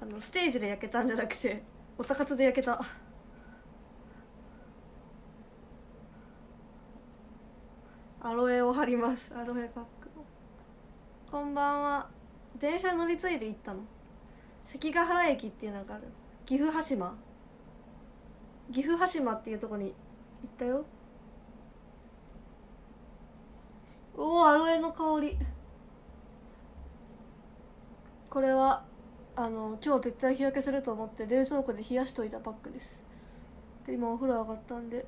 あのステージで焼けたんじゃなくて おたかつで焼けた。アロエを貼ります。アロエパックこんばんは。電車乗り継いで行ったの。関ヶ原駅っていうのがある。岐阜羽島。岐阜羽島っていうとこに行ったよ。おおアロエの香り。これはあの今日絶対日焼けすると思って冷蔵庫で冷やしといたパックです。で今お風呂上がったんで。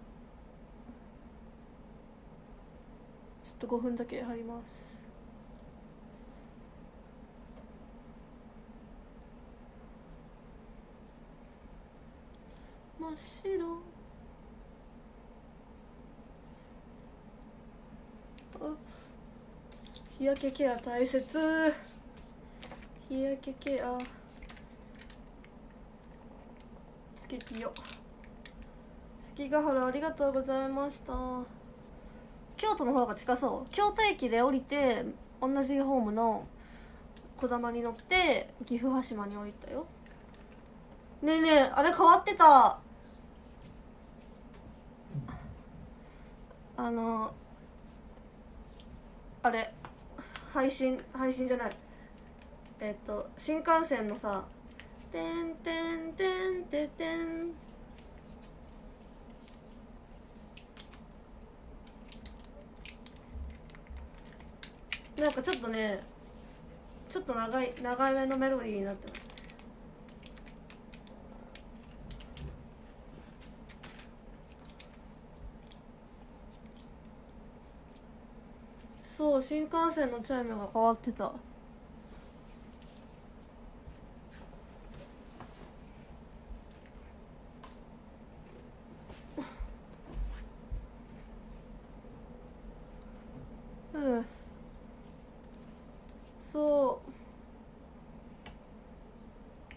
ちょっと5分だけ貼ります。真っ白。日焼けケア大切。日焼けケアつけきよ。関ヶ原ありがとうございました。京都の方が近そう。京都駅で降りて同じホームのこだまに乗って岐阜羽島に降りたよ。ねえねえあれ変わってた。あのあれ配信配信じゃない。えっと新幹線のさ「てんてんてんててん」なんかちょっとねちょっと長い長めのメロディーになってます。そう新幹線のチャイムが変わってたうんそう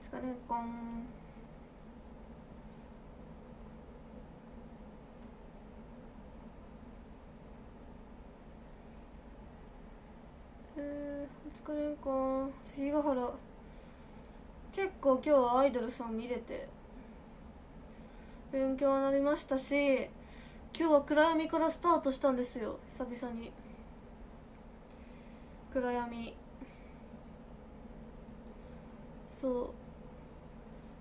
疲れっこんえー、お疲れんこん関ヶ原結構今日はアイドルさん見れて勉強になりましたし今日は暗闇からスタートしたんですよ久々に。暗闇。そ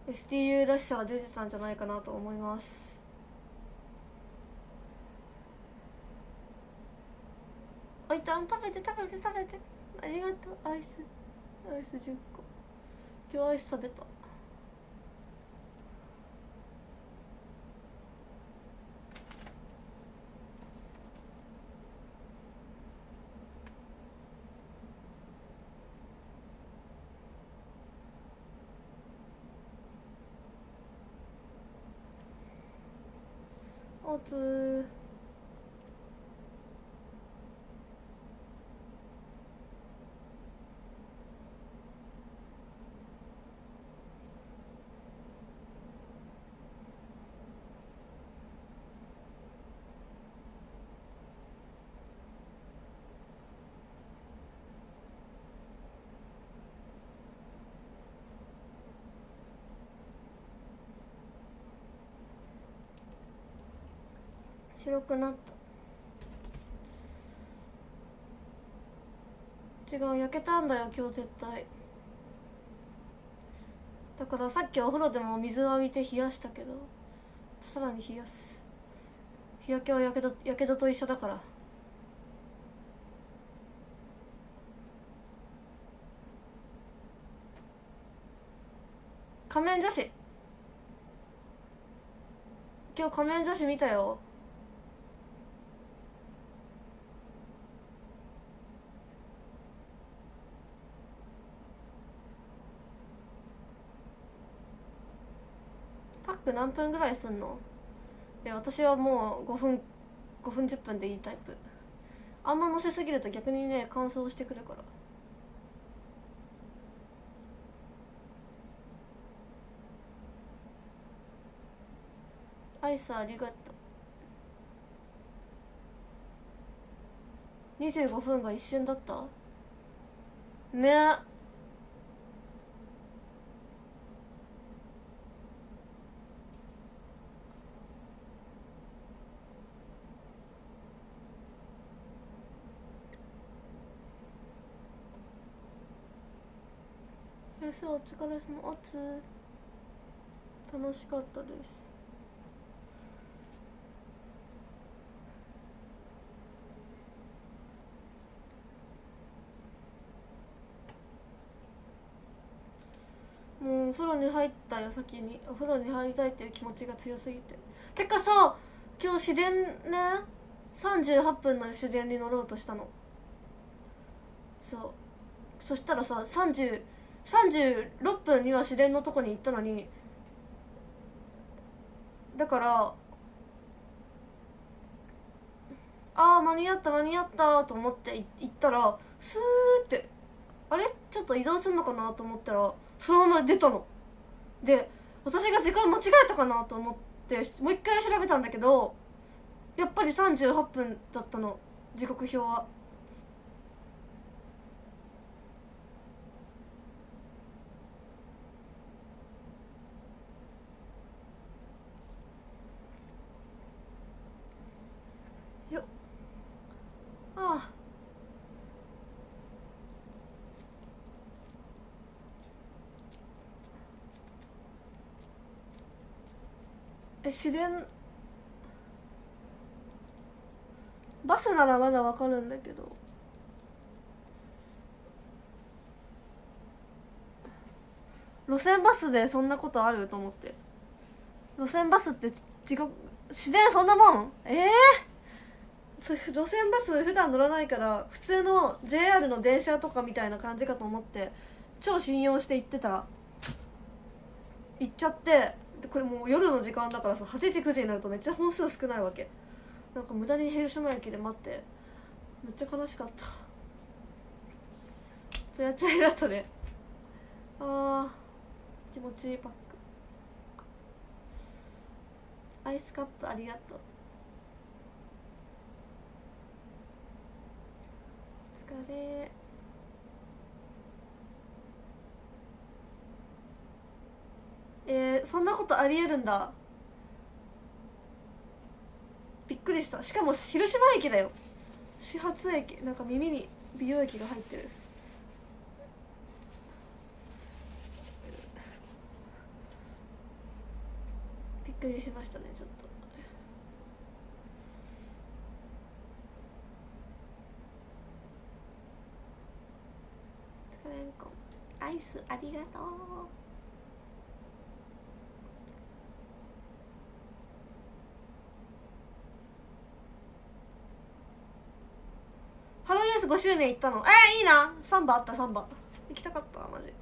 う。STU らしさが出てたんじゃないかなと思います。あいた食べて食べて食べて。ありがとうアイス。アイス10個。今日アイス食べた。おつ白くなった。違う焼けたんだよ今日絶対。だからさっきお風呂でも水浴びて冷やしたけどさらに冷やす。日焼けはやけどやけどと一緒だから。仮面女子。今日仮面女子見たよ。ク何分ぐらいすんの？いや私はもう5分5分10分でいいタイプ。あんま乗せすぎると逆にね乾燥してくるから。アイスありがとう。25分が一瞬だった？ね。先生お疲れ様おつ。楽しかったです。もうお風呂に入ったよ先に。お風呂に入りたいっていう気持ちが強すぎて。てかさ今日市電ね38分の市電に乗ろうとしたの。そう。そしたらさ30 36分には市電のとこに行ったのにだからああ間に合った間に合ったと思って行ったらスーってあれ？ちょっと移動するのかなと思ったらそのまま出たの。で私が時間間違えたかなと思ってもう一回調べたんだけどやっぱり38分だったの。時刻表はよっああえ市電バスならまだわかるんだけど。路線バスでそんなことあると思って。路線バスって時刻市電そんなもん？ええー、路線バス普段乗らないから普通の JR の電車とかみたいな感じかと思って超信用して行ってたら行っちゃってこれもう夜の時間だからさ8時9時になるとめっちゃ本数少ないわけ。なんか無駄に広島駅で待ってめっちゃ悲しかった。つやつやだったね。あー気持ちいいパック。アイスカップありがとう。お疲れ。えー、そんなことありえるんだ。びっくりした。しかも広島駅だよ。始発駅。なんか耳に美容液が入ってる。びっくりしましたねちょっと。アイスありがとう。ハローユース5周年行ったの。えー、いいな。サンバあったサンバ。行きたかったマジ。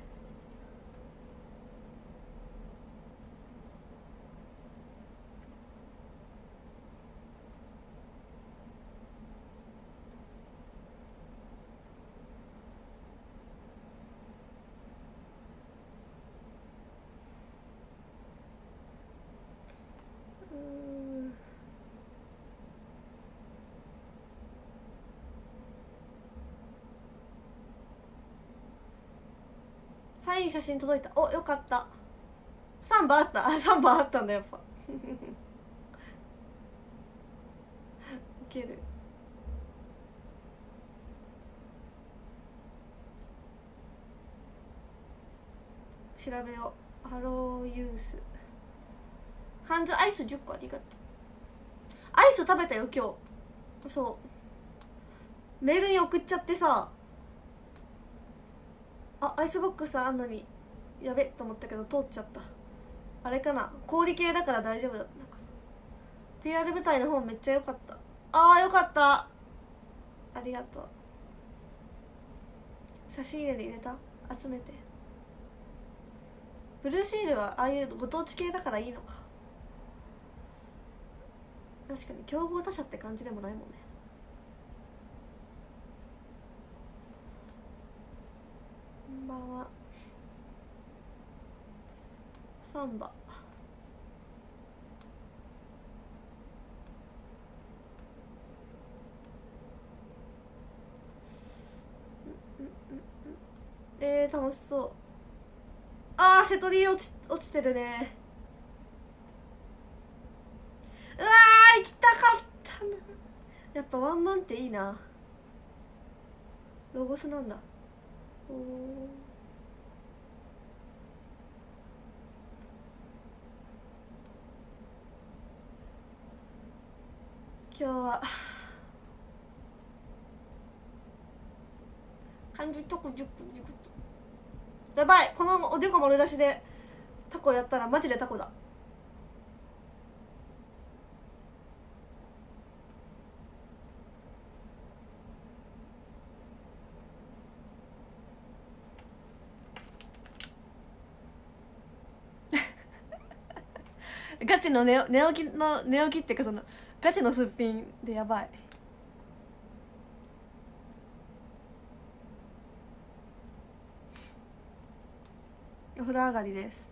サイン写真届いた。およかった。3番あった。あ3番あったんだやっぱ。ウケる。調べよう。ハローユース。ハンズアイス10個ありがとう。アイス食べたよ今日。そう。メールに送っちゃってさ。あアイスボックスあんのにやべと思ったけど通っちゃった。あれかな氷系だから大丈夫だ。ったのか PR 舞台の方めっちゃ良かった。あーよかった。ありがとう。写真入れに入れた？集めて。ブルーシールはああいうご当地系だからいいのか。確かに競合他社って感じでもないもんね。んばんは。サンバ。えー、楽しそう。あー瀬戸リ落ち落ちてるね。うわ行きたかったな。やっぱワンマンっていいな。ロゴスなんだ。今日は。漢字とこじゅくじゅくやばい。このおでこ丸出しでタコやったらマジでタコだ。の寝寝起きの寝起きっていうかそのガチのすっぴんでやばい。お風呂上がりです。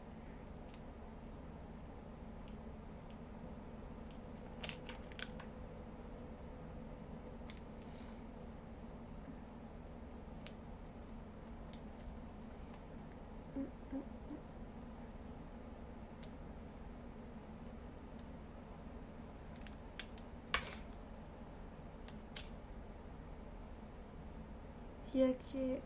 日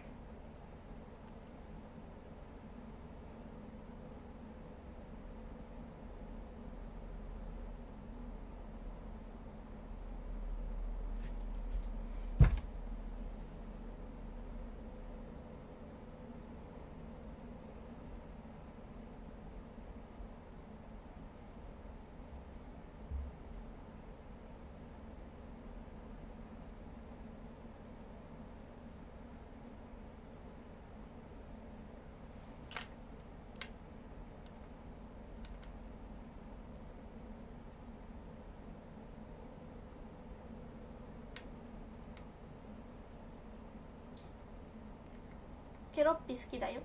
ケロッピ好きだよ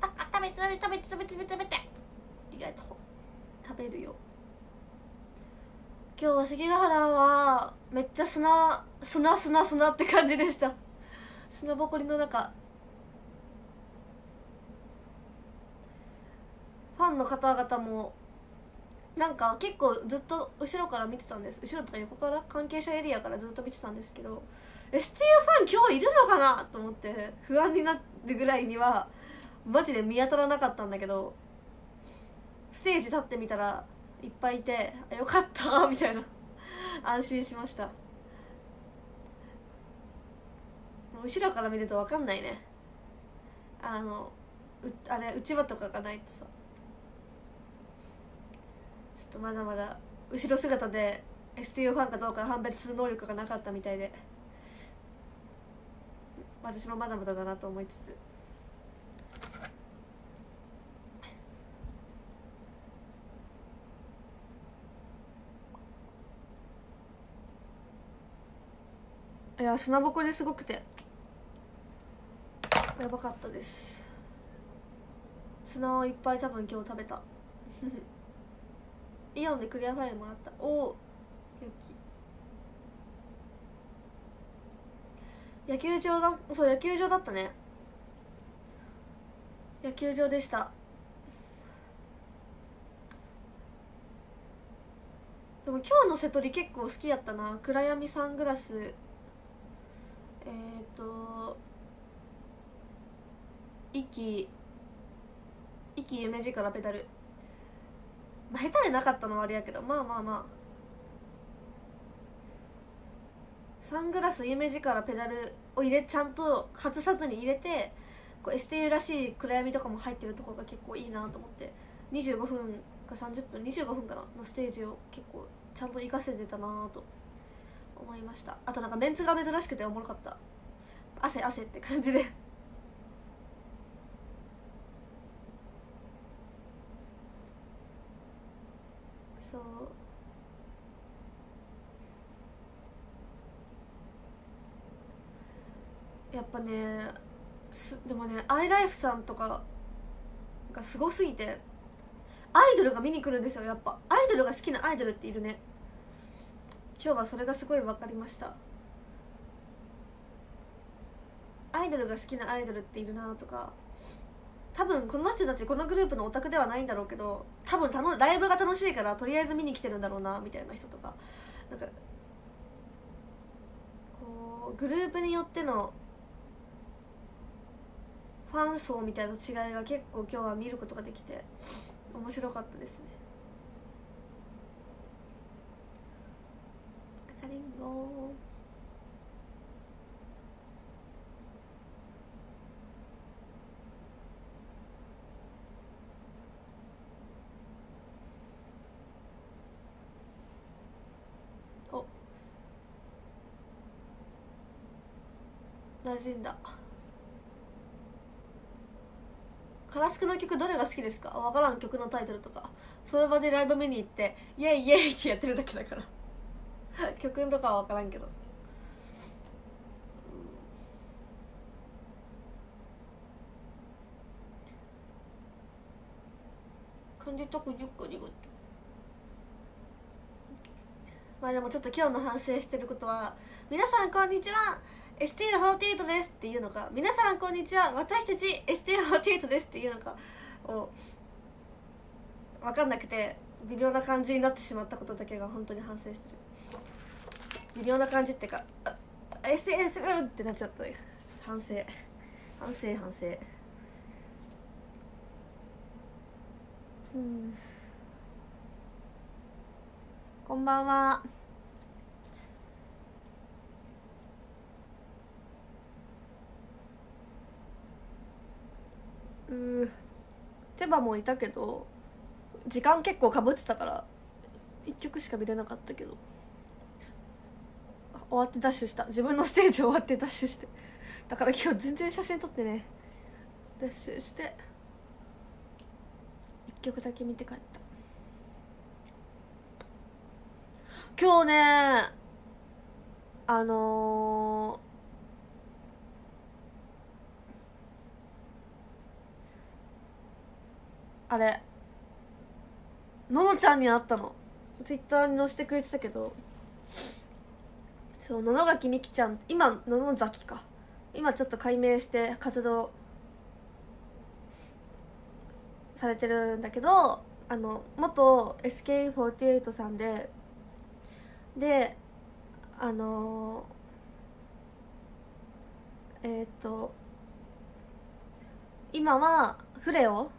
ああ食べ食べて食べて食べて食べて。食べて意外と食べるよ。今日は関ヶ原はめっちゃ砂砂砂砂って感じでした。砂ぼこりの中。ファンの方々もなんか結構ずっと後ろから見てたんです。後ろとか横から関係者エリアからずっと見てたんですけど STU ファン今日いるのかなと思って不安になるぐらいにはマジで見当たらなかったんだけどステージ立ってみたらいっぱいいてよかった みたいな。安心しました。後ろから見ると分かんないね。あのうあれうちわとかがないとさ。ちょっとまだまだ後ろ姿で STU ファンかどうか判別する能力がなかったみたいで。私もまだまだだなと思いつつ。や砂ぼこりすごくて。やばかったです。砂をいっぱい多分今日食べた。イオンでクリアファイルもらった。おお野球場だそう野球場だったね。野球場でした。でも今日の瀬戸り結構好きやったな。暗闇サングラスえっ、ー、と息息夢力ペダル、まあ、下手でなかったのはあれやけどまあまあまあ。サングラス夢力ペダルを入れちゃんと外さずに入れてこう STU らしい暗闇とかも入ってるとこが結構いいなと思って。25分か30分25分かなのステージを結構ちゃんと活かせてたなと。思いました。あとなんかメンツが珍しくておもろかった。汗汗って感じで。そう。やっぱねすでもねアイライフさんとかがすごすぎてアイドルが見に来るんですよやっぱ。アイドルが好きなアイドルっているね。今日はそれがすごい分かりました。アイドルが好きなアイドルっているなとか。多分この人たちこのグループのオタクではないんだろうけど多分たのライブが楽しいからとりあえず見に来てるんだろうなみたいな人とか。なんかこうグループによってのファン層みたいな違いが結構今日は見ることができて面白かったですね。赤リンゴお。馴染んだ。カラスクの曲どれが好きですか？分からん曲のタイトルとか。その場でライブ見に行ってイエイイエイってやってるだけだから。曲とかは分からんけど。漢字直10個にごまあでもちょっと今日の反省してることは皆さんこんにちは。STL48 ですっていうのか。皆さんこんにちは。私たち STL48 ですっていうのかを分かんなくて微妙な感じになってしまったことだけが本当に反省してる微妙な感じっていうか「STL ってなっちゃった反省。反省反省。うん。こんばんは。う手羽もいたけど時間結構かぶってたから1曲しか見れなかったけど。終わってダッシュした。自分のステージ終わってダッシュして。だから今日全然写真撮ってね。ダッシュして。1曲だけ見て帰った。今日ねあのーあれののちゃんに会ったの。ツイッターに載せてくれてたけど。そう野々垣美希ちゃん今野々崎か。今ちょっと改名して活動されてるんだけどあの元 SK48 さんでであのえっ、と今はフレオ。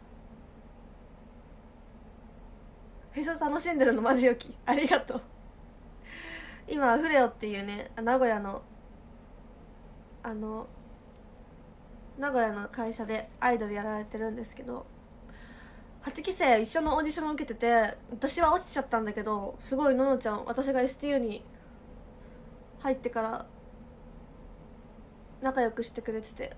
フェス楽しんでるのマジよき。ありがとう。今フレオっていうね名古屋のあの名古屋の会社でアイドルやられてるんですけど8期生一緒のオーディション受けてて私は落ちちゃったんだけどすごいののちゃん私が STU に入ってから仲良くしてくれてて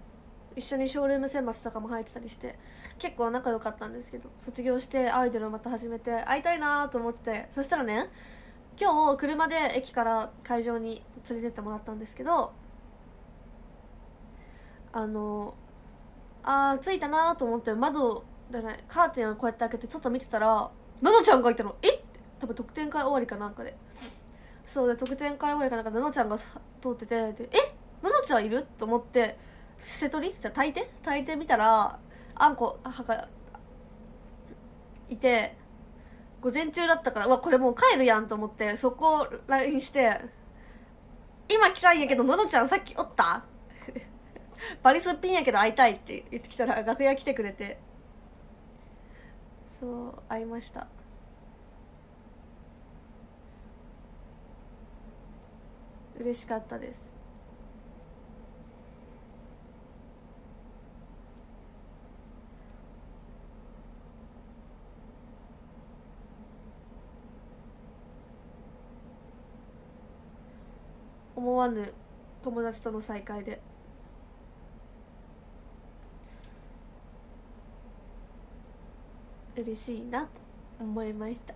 一緒にショールーム選抜とかも入ってたりして結構仲良かったんですけど卒業してアイドルをまた始めて会いたいなと思っててそしたらね今日車で駅から会場に連れてってもらったんですけどあのあー着いたなと思って窓じゃないカーテンをこうやって開けてちょっと見てたらののちゃんがいたの。えっ？て多分特典会終わりかなんかで。そうで特典会終わりかなんかののちゃんが通っててでえののちゃんいる？と思って瀬戸りじゃあ炊いて炊いてみたらあんこはがいて午前中だったからうわこれもう帰るやんと思ってそこを LINE して「今来たんやけどののちゃんさっきおった? 」バリすっぴんやけど会いたいって言ってきたら楽屋来てくれて。そう会いました。嬉しかったです。思わぬ友達との再会で。嬉しいなと思いました。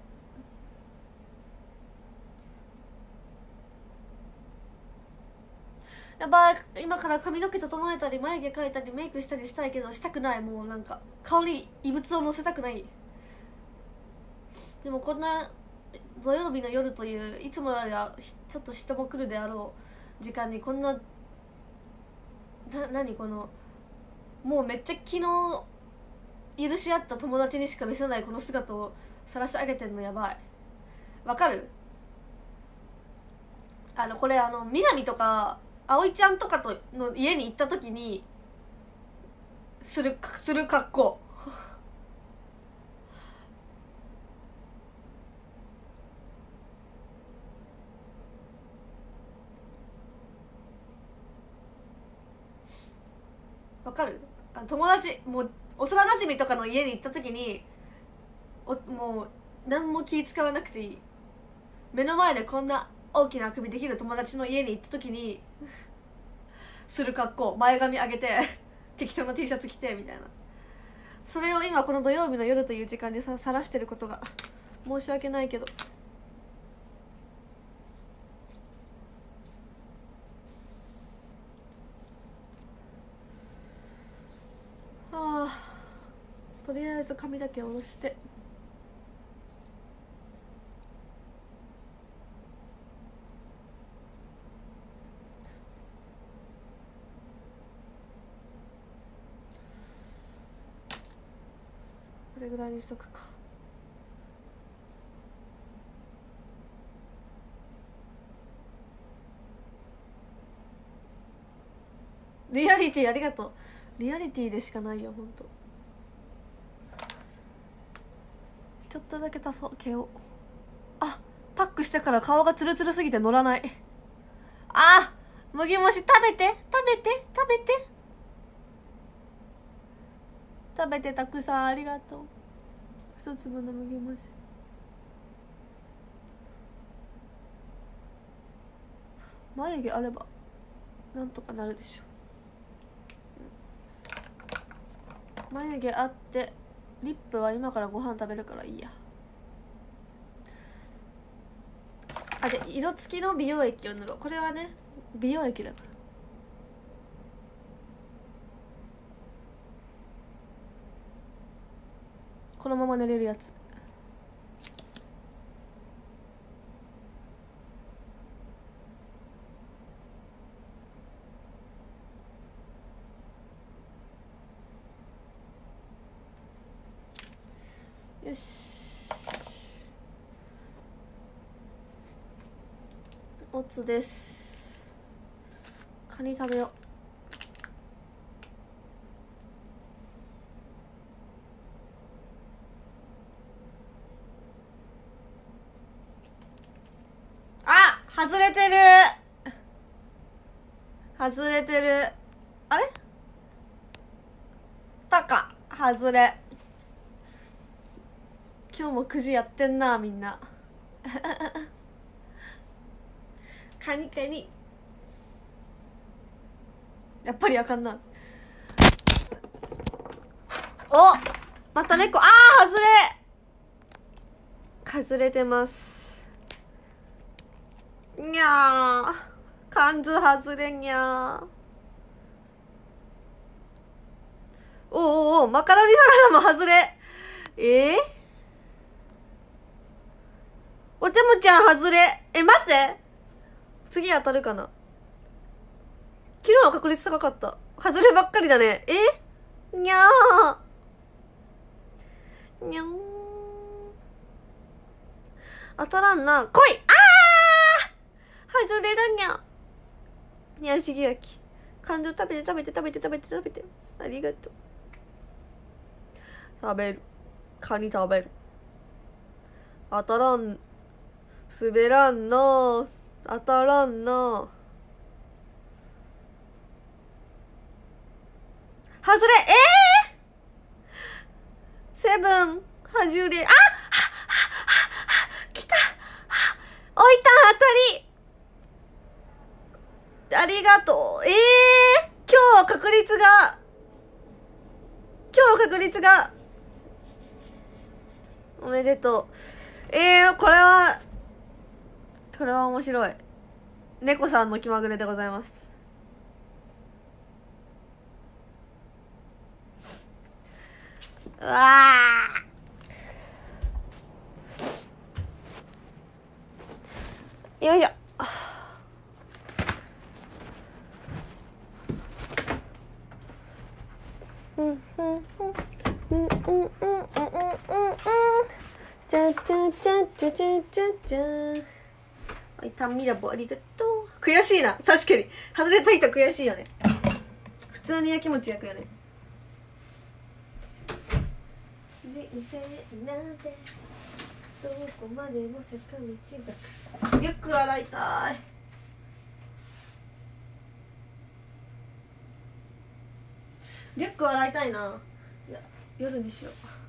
やばい今から髪の毛整えたり眉毛描いたりメイクしたりしたいけどしたくない。もうなんか顔に異物を乗せたくない。でもこんな土曜日の夜といういつもよりはちょっと人も来るであろう時間にこんなな何このもうめっちゃ昨日許し合った友達にしか見せないこの姿を晒し上げてんのやばい。わかる？あのこれあの南とか葵ちゃんとかとの家に行った時にするする格好。わかる？あ友達もう幼なじみとかの家に行った時におもう何も気使わなくていい。目の前でこんな大きなあくびできる友達の家に行った時にする格好前髪上げて 適当な T シャツ着てみたいな。それを今この土曜日の夜という時間でさ晒してることが申し訳ないけど。あとりあえず髪だけ下ろして。これぐらいにしとくか。リアリティありがとう。リアリティでしかないよほんとちょっとだけ足そう毛を。あパックしてから顔がツルツルすぎて乗らない。あ麦虫食べて食べて食べて。食べてたくさんありがとう。一粒の麦虫眉毛あればなんとかなるでしょう。眉毛あってリップは今からご飯食べるからいいや。あで色付きの美容液を塗ろう。これはね美容液だから。このまま寝れるやつよしです。カニ食べよう。あ外れてる。外れてる。あれ？たか外れ。今日も9時やってんなみんな。カニカニ。やっぱりあかんな。おまた猫。あー外れ。外れてます。にゃー。缶図外れにゃー。おおおマカロニサラダも外れ。えー、おてもちゃん外れ。え待って。次当たるかな。昨日は確率高かった。外ればっかりだね。え？にゃー。にゃー。当たらんな。来い！あー！外れだにゃ。にゃしぎ焼き。感情食べて食べて食べて食べて食べて。ありがとう。食べる。カニ食べる。当たらん。滑らんな当たらんな。外れえー、セブンはじゅれあっ来た。置いた当たり。ありがとう。ええー、今日確率が今日確率が。おめでとう。えー、これはこれは面白い。猫さんの気まぐれでございます。うわよいしょ。うんうんうん。うんうんうんうんうん。うんじゃじゃじゃじゃじゃじゃじゃはいタンミラボありがと。う悔しいな。確かに。外れた人悔しいよね。普通にやきもち焼くよね。人生なんてどこまでも坂道だリュック洗いたい。リュック洗いたいな。いや夜にしよう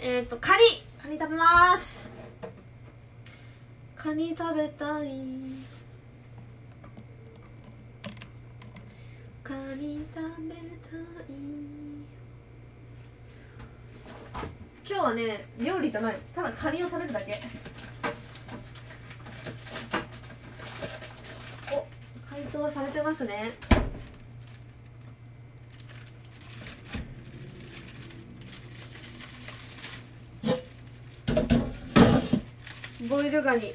えっ、とカニ。カニ食べます。カニ食べたい。カニ食べたい。今日はね料理じゃない。ただカニを食べるだけ。お解凍されてますね。ボイルガニ。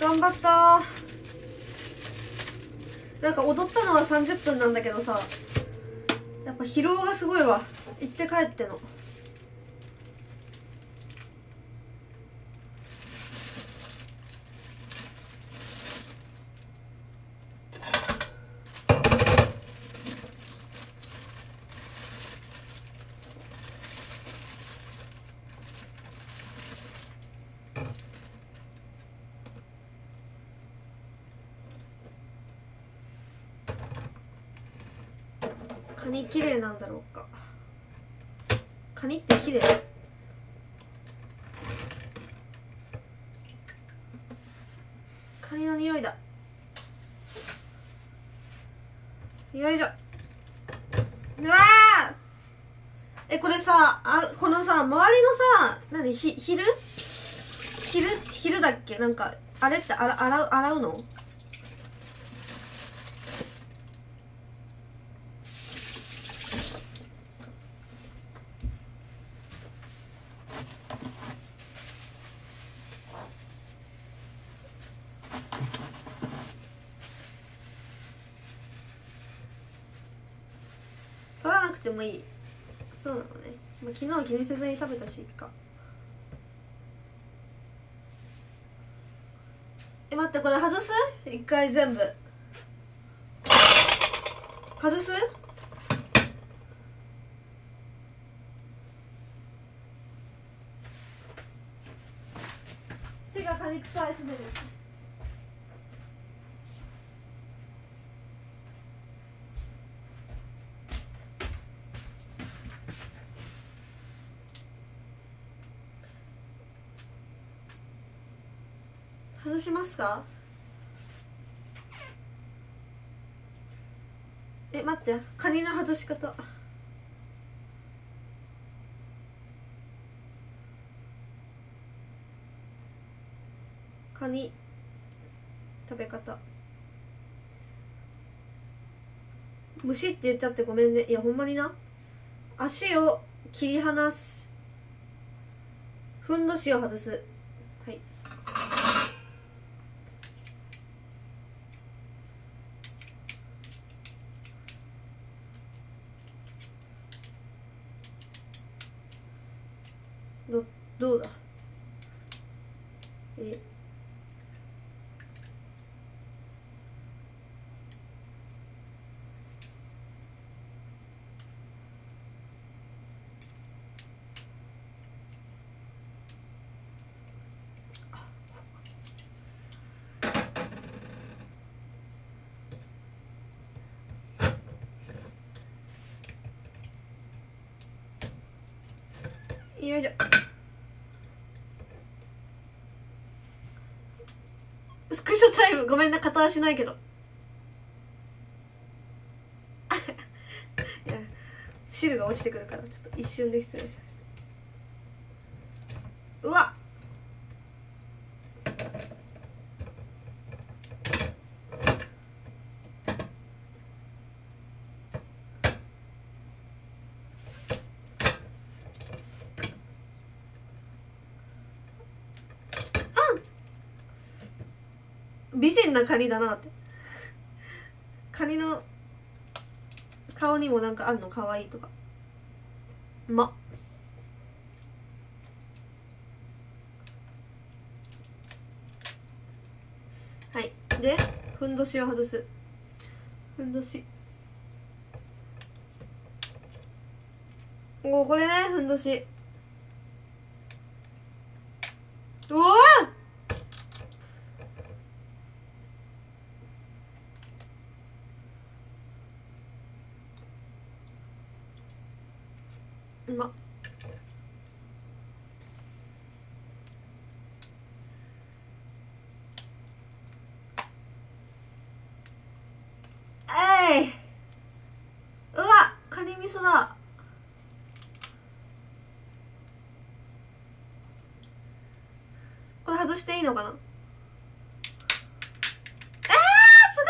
頑張った。なんか踊ったのは30分なんだけどさやっぱ疲労がすごいわ。行って帰っての。綺麗なんだろうか。カニって綺麗。カニの匂いだ。よいしょ。うわー！えこれさあこのさ周りのさ何ひ昼？昼？昼だっけ？なんかあれって洗洗う洗うの取らなくてもいいそうなのね、まあ、昨日は気にせずに食べたしいいか。え待ってこれ外す？一回全部外す手がカニ臭いすでに外しますか？え待ってカニの外し方。カニ。食べ方。虫って言っちゃってごめんね。いやほんまにな。足を切り離す。ふんどしを外すはいどどうだえよいしょスごめんな片足ないけど。いや汁が落ちてくるからちょっと一瞬で失礼しましたうわ美人なカニだなって。カニの顔にもなんかあんの？可愛いとか。うま。っはい。でふんどしを外す。ふんどし。おこれねふんどしうわうまっえいうわカニ味噌だしていいのかな？あーす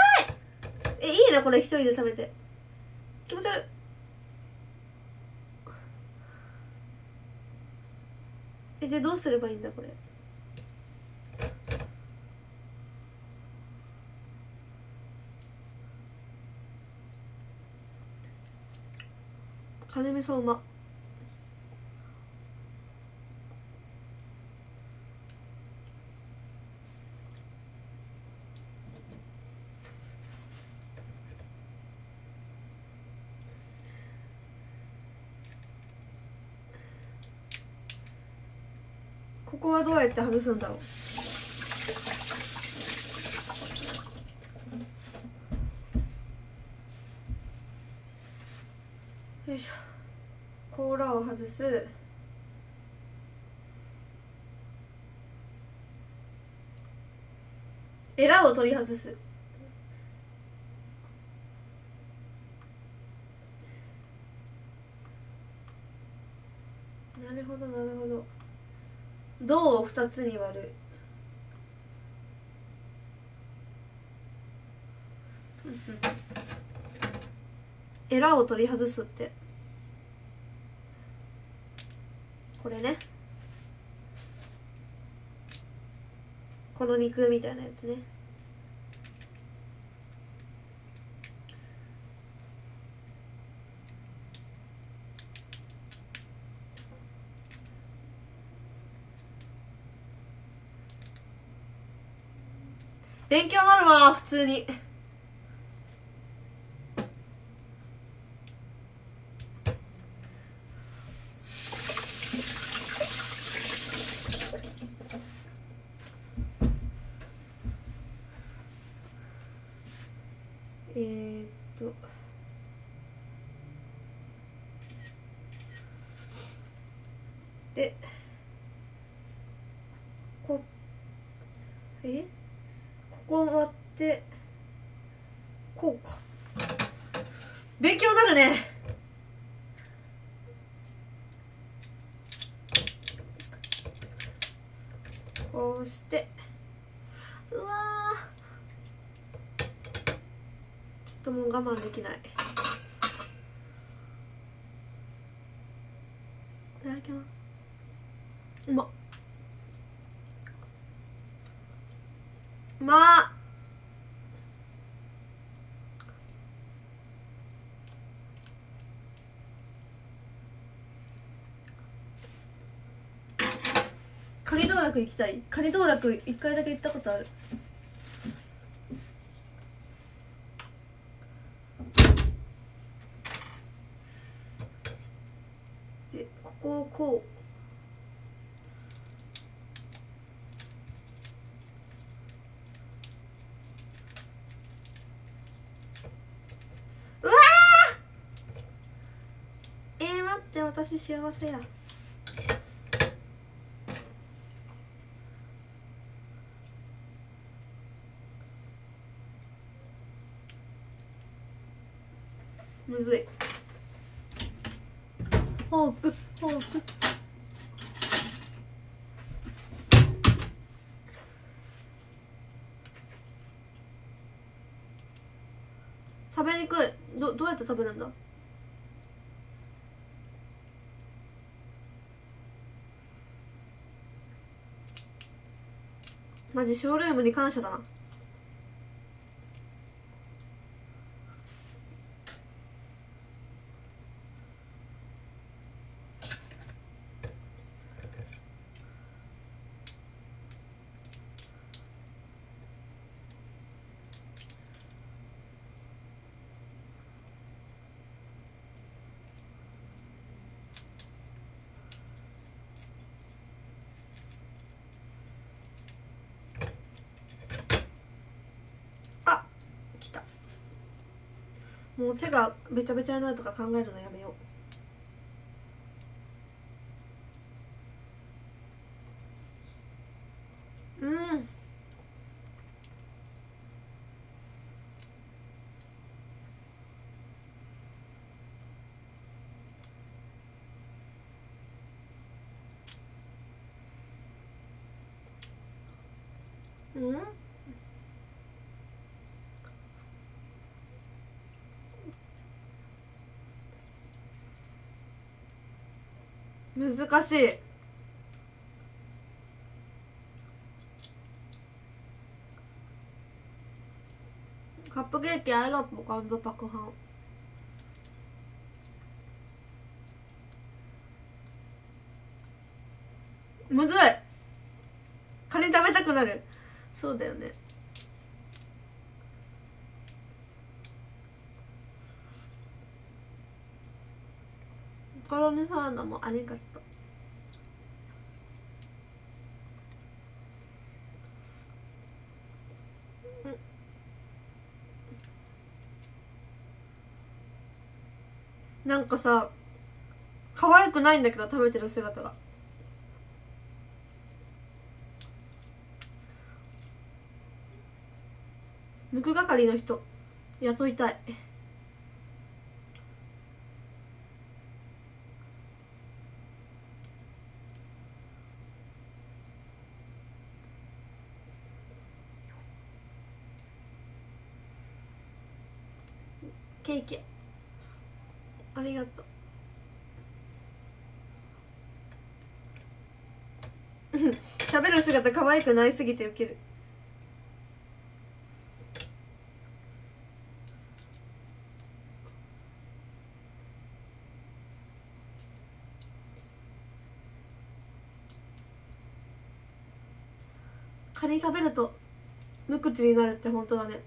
ごい！えいいなこれ一人で食べて。気持ち悪い。えでどうすればいいんだこれ？カニ味噌うまって外すんだろう。よいしょ。甲羅を外す。エラを取り外すなるほどなるほど銅を2つに割る。エラを取り外すって。これね。この肉みたいなやつね勉強になるわ普通にえー、っとでこえここ割ってこうか勉強になるねこうしてうわーちょう我慢できない。いただきます。うまっ。うまっ。カニ道楽行きたい。カニ道楽一回だけ行ったことあるでここをこううわーえー、待って私幸せやむずい。フォーク。フォーク。食べにくい。どどうやって食べるんだ？マジショールームに感謝だなもう手がべちゃべちゃになるとか考えるのやめよううんうん難しい。カップケーキありがとう感動パクハンむずい。カニ食べたくなる。そうだよね。コロネサウナもありがとう。なんかさ可愛くないんだけど食べてる姿が。むく係の人。雇いたい。ケーキ。ありがとう。食べる姿可愛くないすぎてウケる。カニ食べると無口になるって本当だね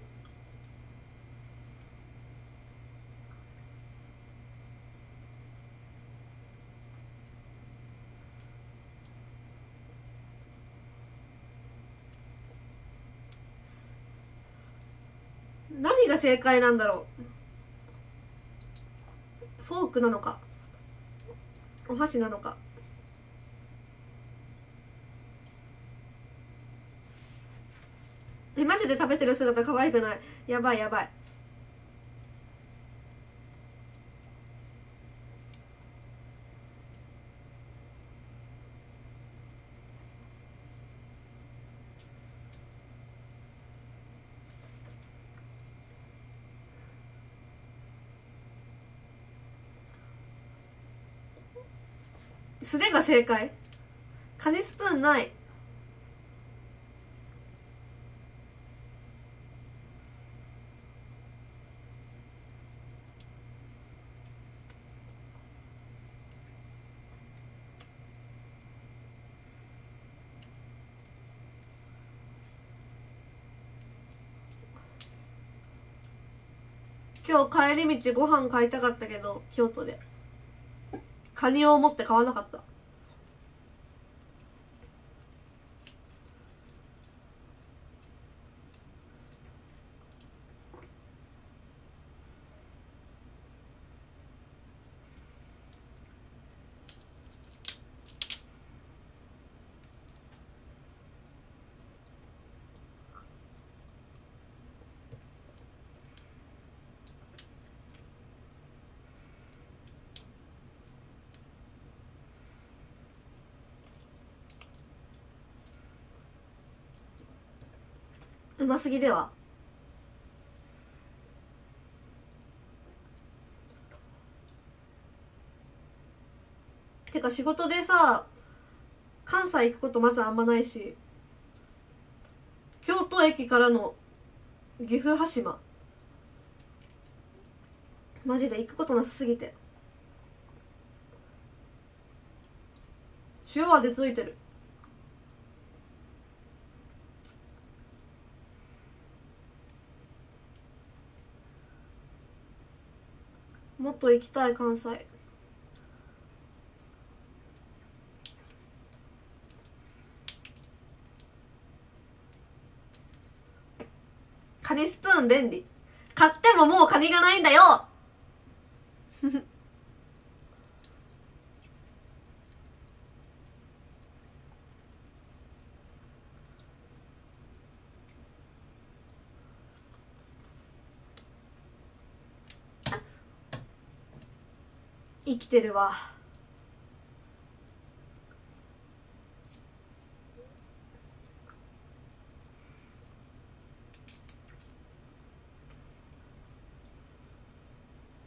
何が正解なんだろう。フォークなのか。お箸なのか。えマジで食べてる姿可愛くない？やばいやばい。素手が正解。カニスプーンない。今日帰り道ご飯買いたかったけど京都で。カニを持って買わなかった。ますぎでは。てか仕事でさ関西行くことまずあんまないし京都駅からの岐阜羽島。マジで行くことなさすぎて。塩味ついてる。もっと行きたい関西。カニスプーン便利。買ってももうカニがないんだよ。生きてるわ。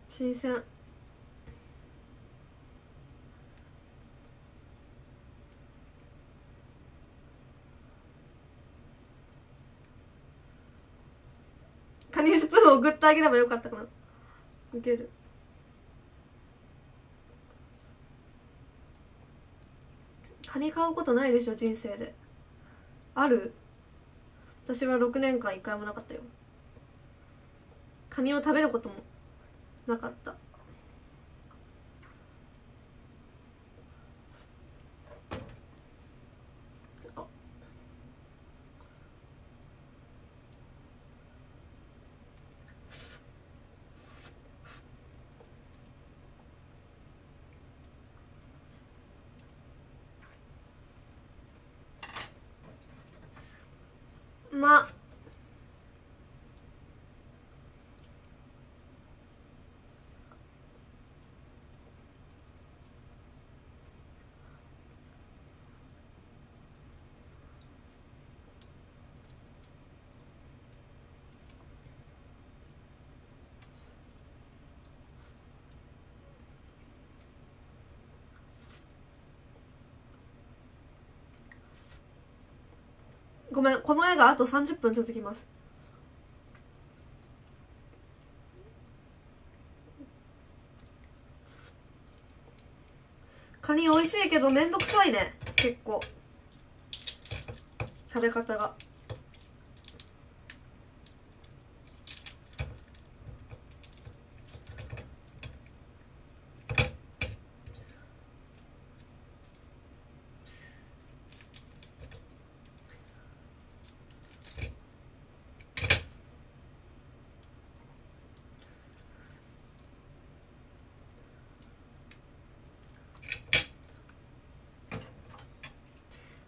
新鮮。カニスプーン送ってあげればよかったかな。受ける。カニ買うことないでしょ人生で。ある？私は6年間一回もなかったよ。カニを食べることもなかったあまごめんこの絵があと30分続きます。カニ美味しいけどめんどくさいね。結構。食べ方が。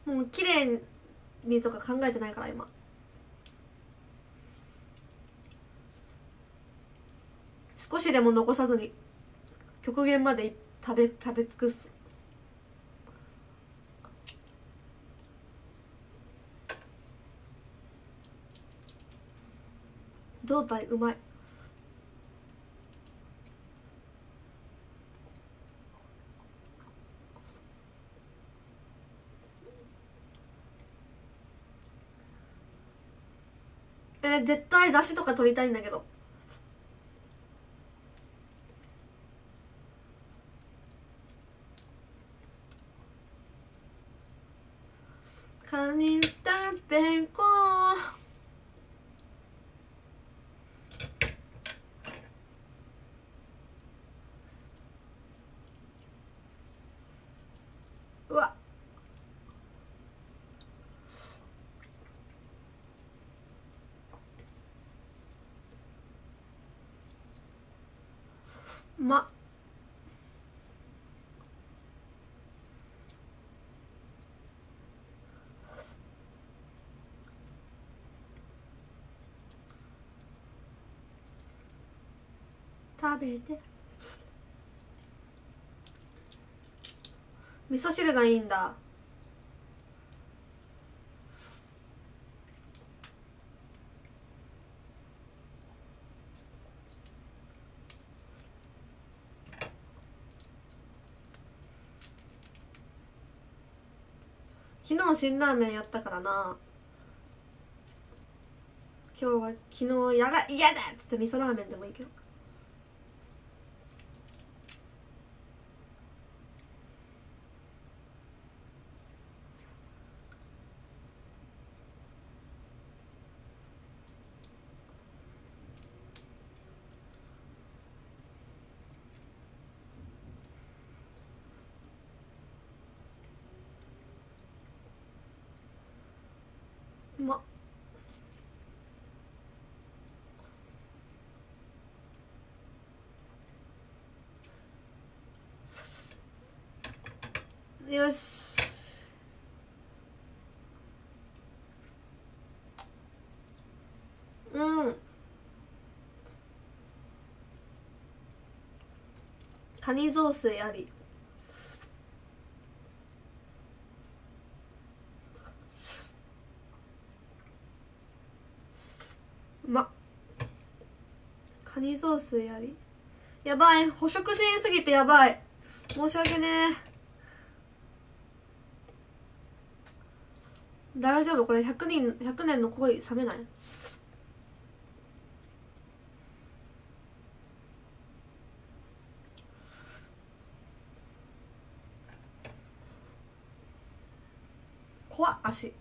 もう綺麗にとか考えてないから今。少しでも残さずに極限まで食べ食べ尽くす。胴体うまい。絶対出汁とか取りたいんだけど。カニスタンペンわうまっ食べて。味噌汁がいいんだ。昨日辛ラーメンやったからな。今日は昨日やが嫌だっつって味噌ラーメンでもいいけどうまっよし。うん。カニ雑炊あり。うま。っカニ雑炊あり。やばい。捕食しんすぎてやばい。申し訳ねえ大丈夫？これ100人100年の恋冷めない？怖っ足。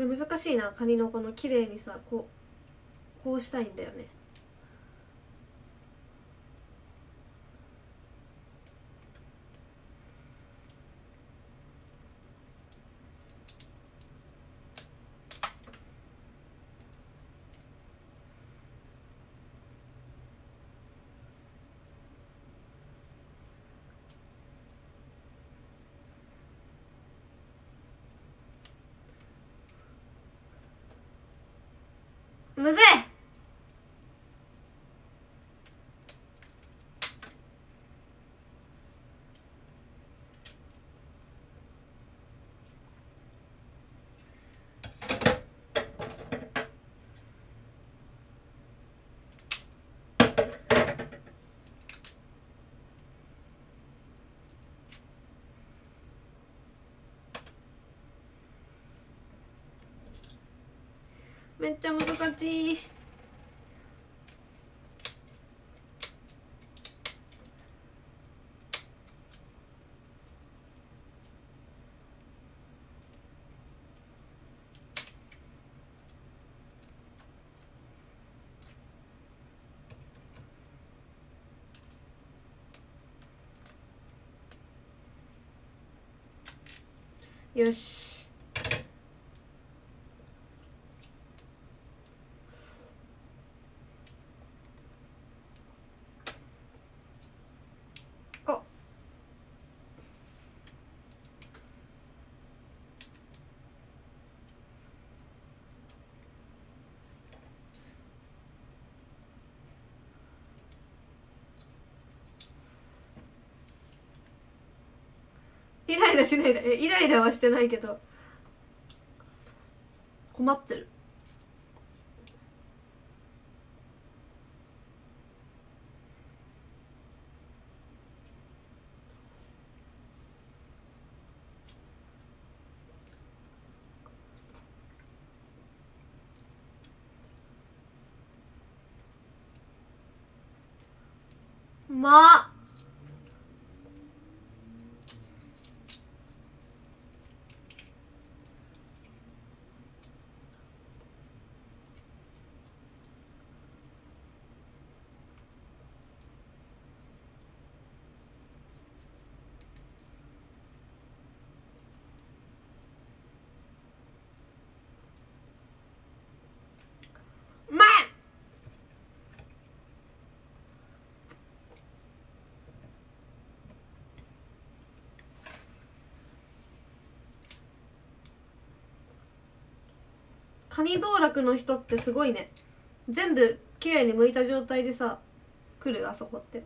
これ難しいな。カニのこの綺麗にさこうこうしたいんだよね。むずい。めっちゃ難しい。よしあイライラしないでイライラはしてないけど。困ってるまあうまいカニ道楽の人ってすごいね。全部綺麗に剥いた状態でさ来るあそこって。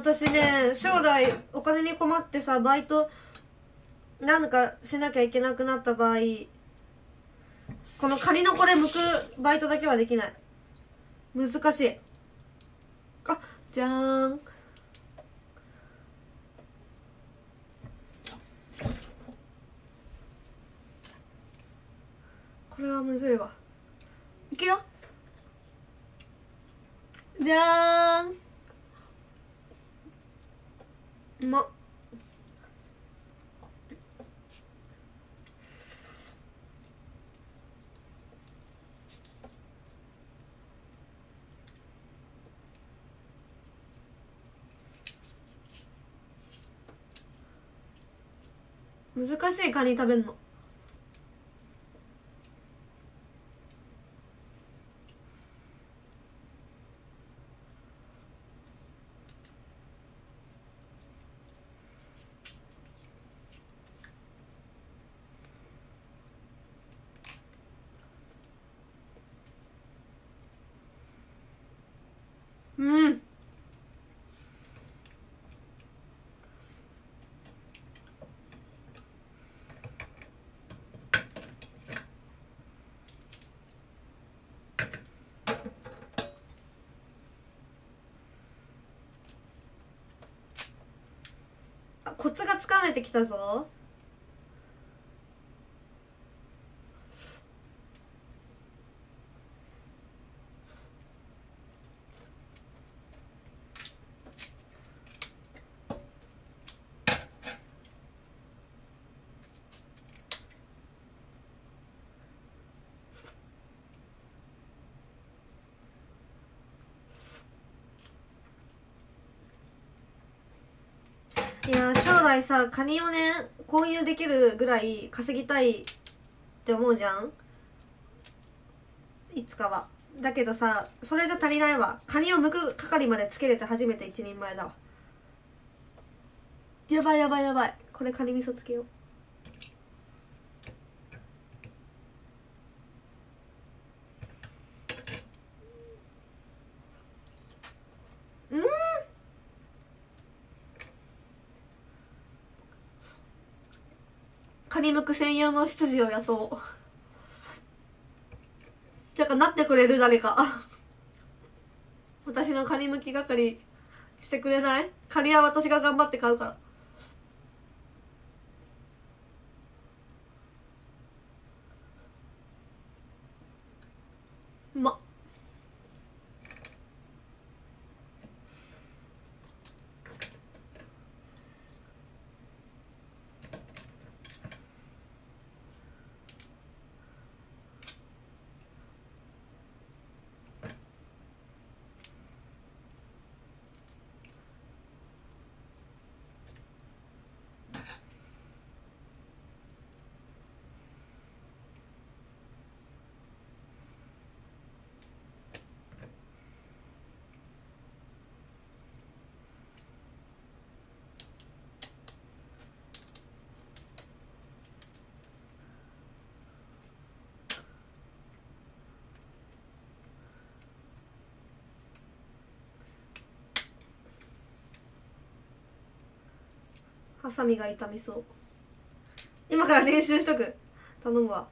私ね将来お金に困ってさバイトなんかしなきゃいけなくなった場合この仮のこれ剥くバイトだけはできない。難しい。あじゃーん。これはむずいわ。いくよ。じゃーん。うま。っ難しいカニ食べんのうんあコツがつかめてきたぞいやー将来さカニをね購入できるぐらい稼ぎたいって思うじゃん？いつかは。だけどさそれじゃ足りないわ。カニを剥く係までつけれて初めて一人前だわ。やばいやばいやばい。これカニ味噌つけよううん専用の執事を雇おう。てかなってくれる誰か。私のカニむき係してくれない？カニは私が頑張って買うから。ハサミが痛みそう。今から練習しとく。頼むわ。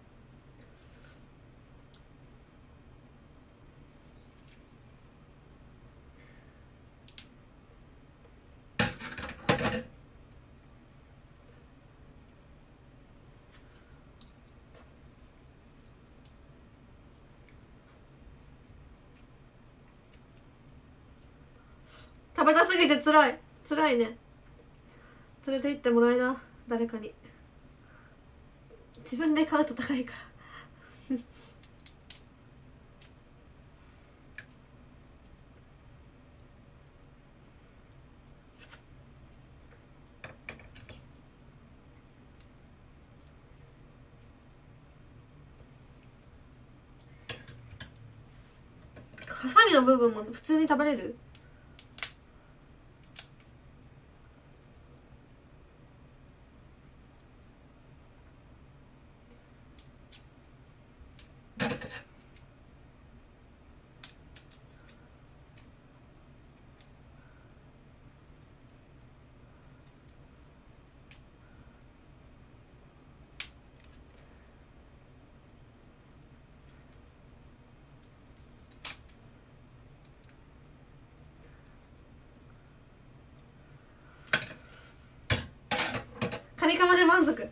食べたすぎてつらい。つらいね。連れて行ってもらいな誰かに。自分で買うと高いから。ハサミの部分も普通に食べれる？満足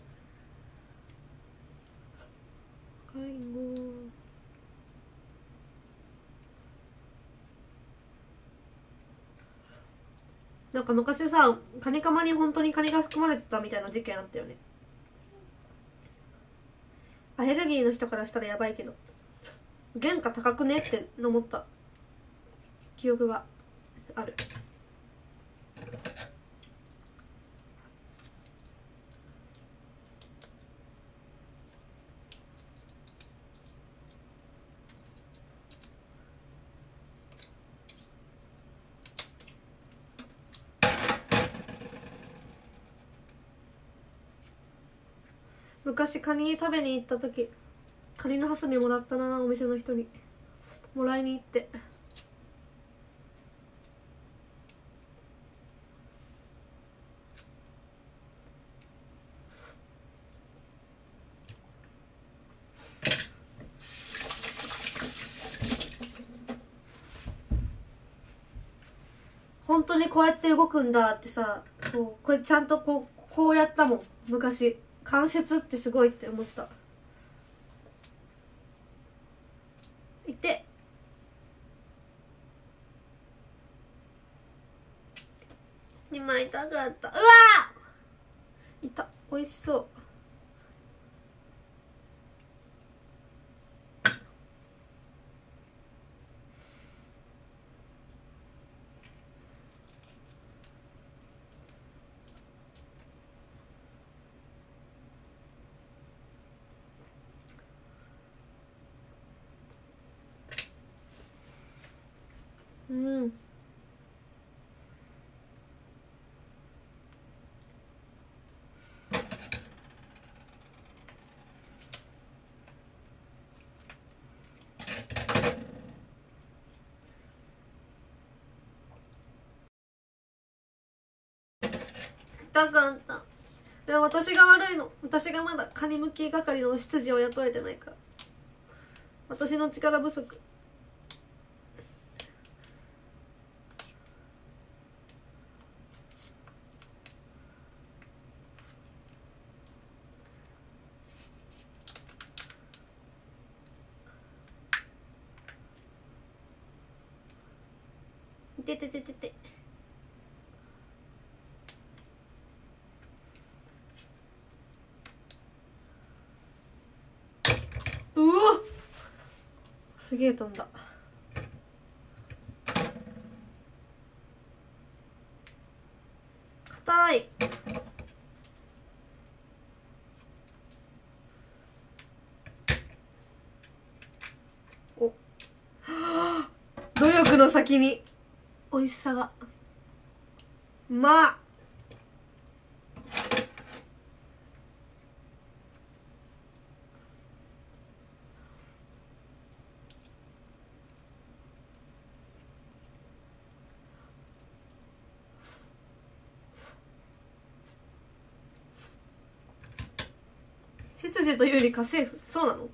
介護。なんか昔さカニカマに本当にカニが含まれてたみたいな事件あったよね。アレルギーの人からしたらやばいけど。原価高くねって思った記憶がある。昔カニ食べに行った時カニのハサミもらったなお店の人に。もらいに行って。本当にこうやって動くんだってさこうこれちゃんとこうこうやったもん昔。関節ってすごいって思った。いて。2枚痛かった。うわいた。美味しそううん痛かった。でも私が悪いの私がまだカニむき係の執事を雇えてないから。私の力不足てててててうわすげえ飛んだ。硬い。お。努力の先に。美味しさが。うまっ。というより家政婦そうなの？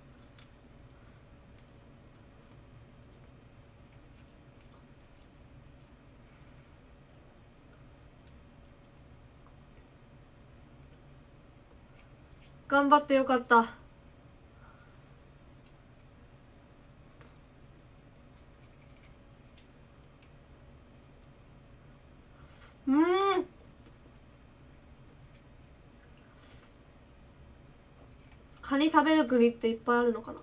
頑張ってよかったうんカニ食べる国っていっぱいあるのかな？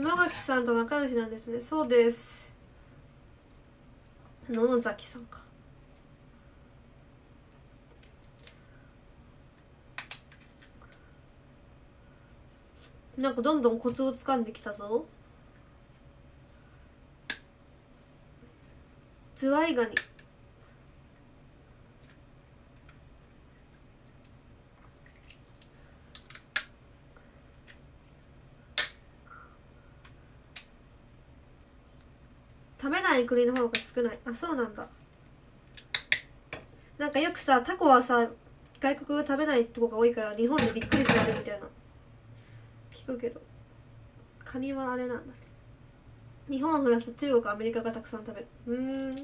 野垣さんと仲良しなんですね。そうです。野崎さんか。なんかどんどんコツをつかんできたぞ。ズワイガニ食べない国の方が少ない。あそうなんだ。なんかよくさタコはさ外国が食べないとこが多いから日本でびっくりされるみたいな。聞くけど。カニはあれなんだ。日本フランス中国アメリカがたくさん食べる。うん。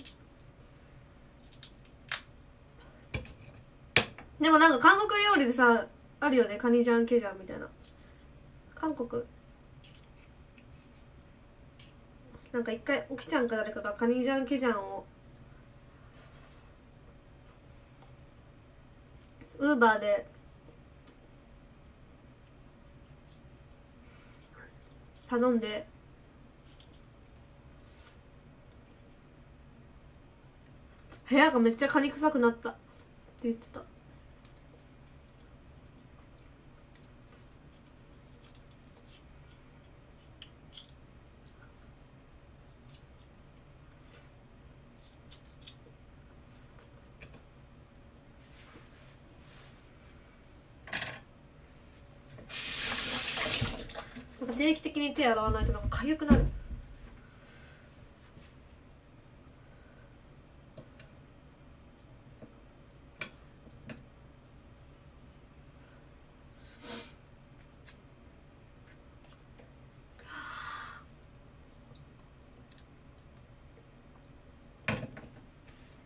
でもなんか韓国料理でさあるよね。カニジャンケジャンみたいな。韓国なんか一回おきちゃんか誰かがカニジャンケジャンをウーバーで頼んで部屋がめっちゃカニ臭くなったって言ってたなんか定期的に手洗わないとなんか痒くなる。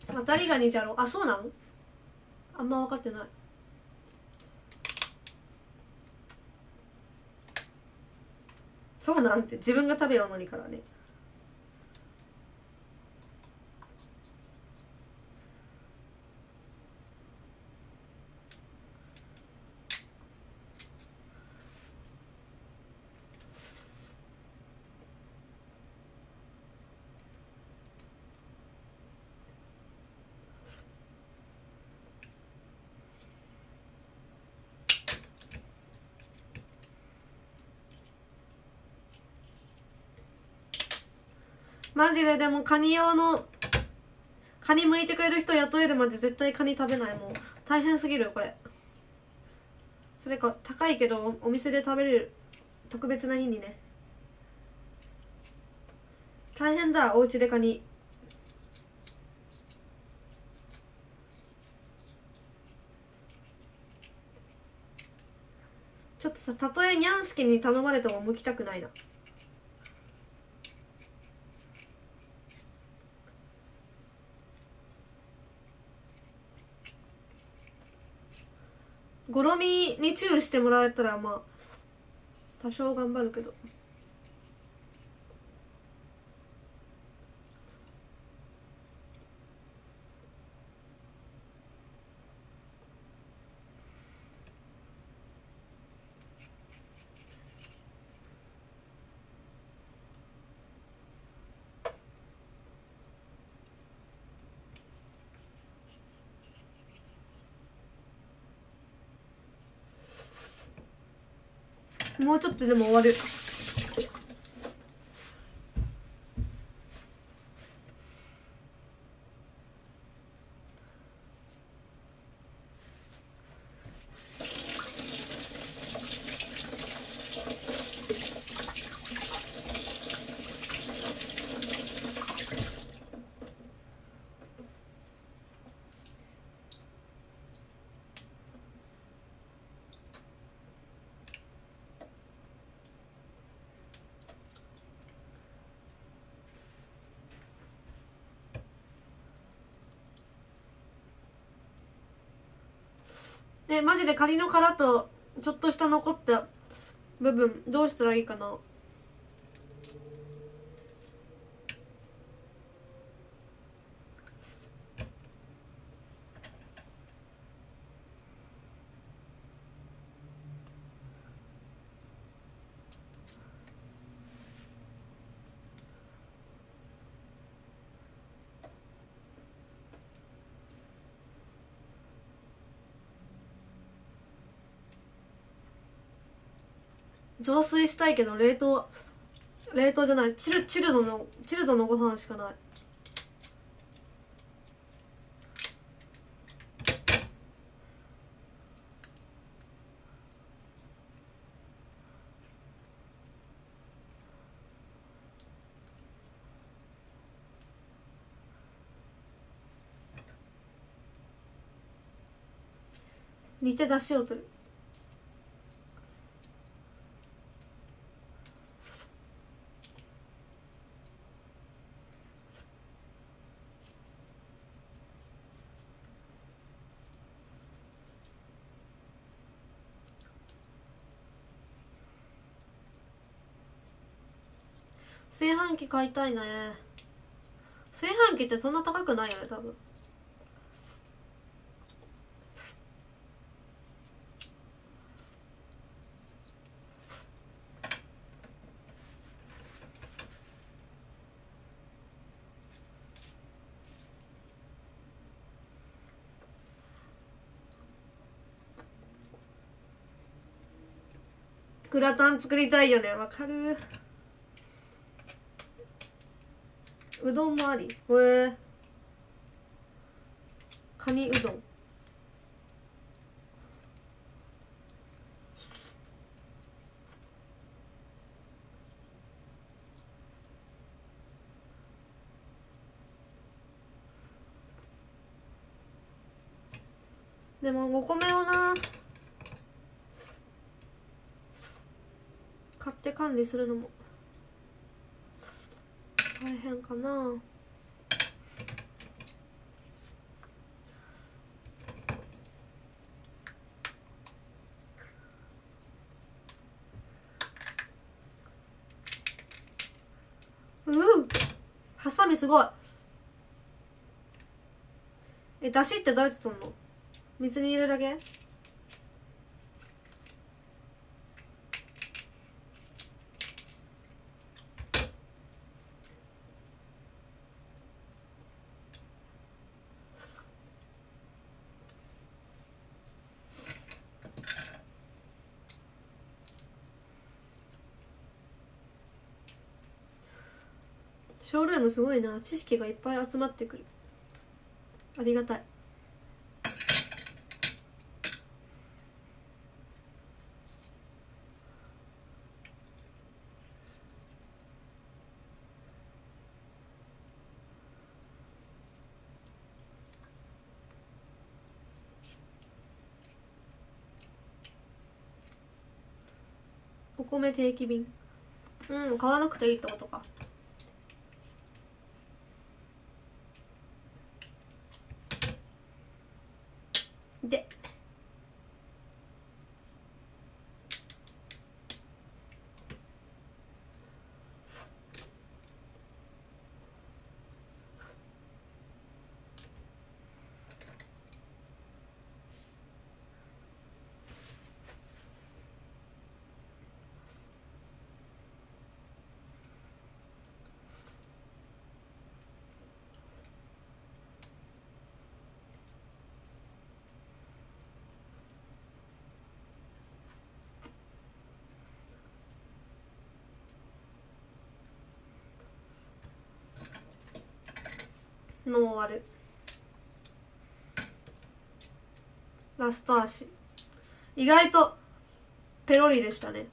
当たりガニじゃろ。あそうなん？あんま分かってない。そうなんて自分が食べようのにからね。マジででもカニ用のカニ剥いてくれる人雇えるまで絶対カニ食べない。もう大変すぎるよこれ。それか高いけどお店で食べれる特別な日にね。大変だお家でカニ。ちょっとさたとえニャンスケに頼まれても剥きたくないな。ゴロミにチューしてもらえたらまあ多少頑張るけどもうちょっとでも終わる。えマジで仮の殻とちょっとした残った部分どうしたらいいかな。雑炊したいけど冷凍冷凍じゃない。チルチルドのチルドのご飯しかない。煮て出汁を取る。飯器買いたいね。炊飯器ってそんな高くないよね多分。グラタン作りたいよねわかる。うどんもあり。へえ。カニうどん。でもお米をな買って管理するのも。大変かな。うん。ハサミすごい。えだしってどうやって取んの？水に入れるだけ？ショールームすごいな。知識がいっぱい集まってくる。ありがたい。お米定期便。うん買わなくていいってことかでもう終わるラスト足。意外とペロリでしたね。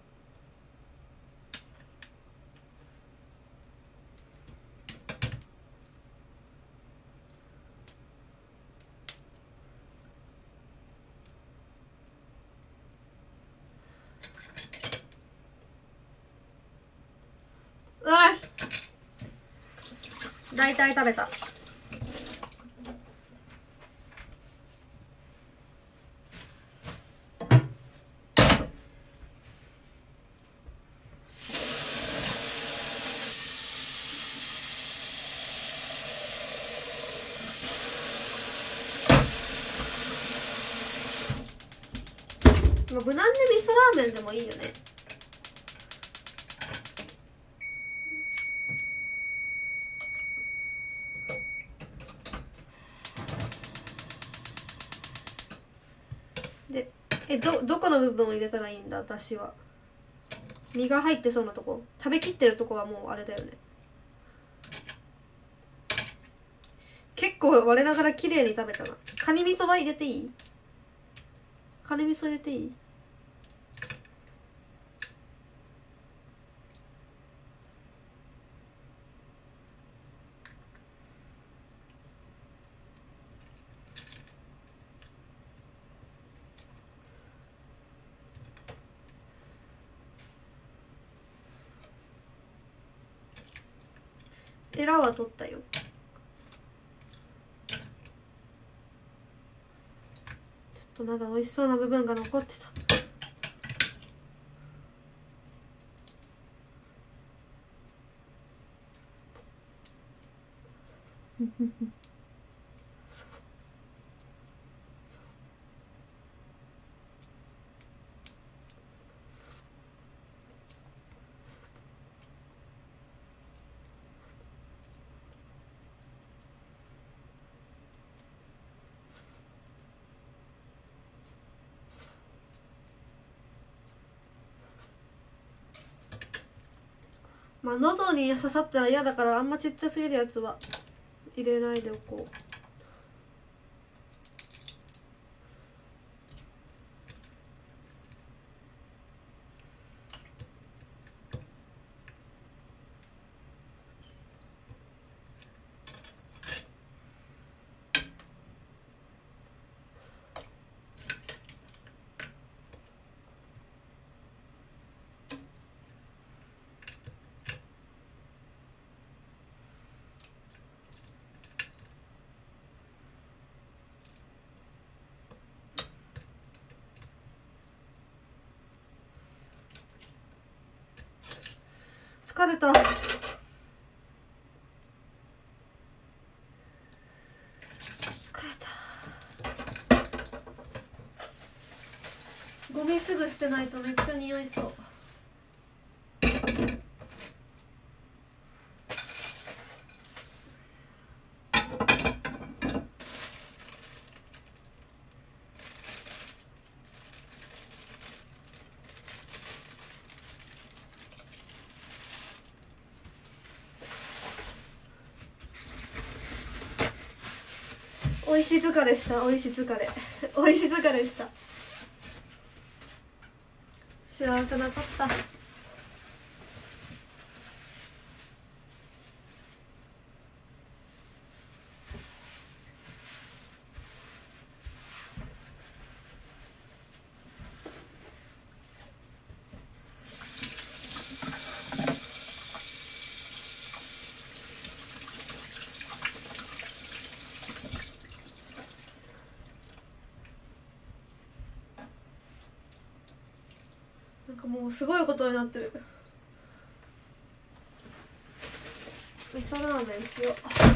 うわ大体食べたまあ無難で味噌ラーメンでもいいよね。でえどどこの部分を入れたらいいんだ？私は。身が入ってそうなとこ。食べきってるとこはもうあれだよね。結構我ながら綺麗に食べたな。カニ味噌は入れていい？カニ味噌入れていい？は取ったよ。ちょっとまだ美味しそうな部分が残ってた。まあ喉に刺さったら嫌だからあんまちっちゃすぎるやつは入れないでおこう疲れた疲れたゴミすぐ捨てないとめっちゃ匂いそう。美味しい疲れした。美味しい疲れ美味しい疲れした。幸せなかった。もうすごいことになってる。味噌ラーメンしよう。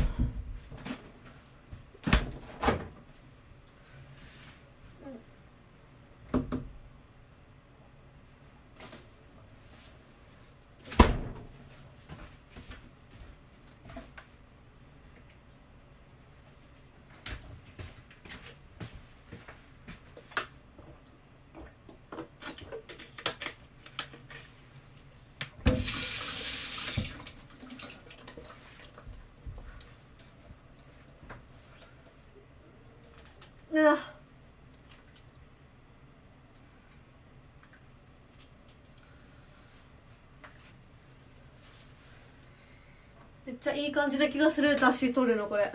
いい感じな気がする雑誌取るのこれ。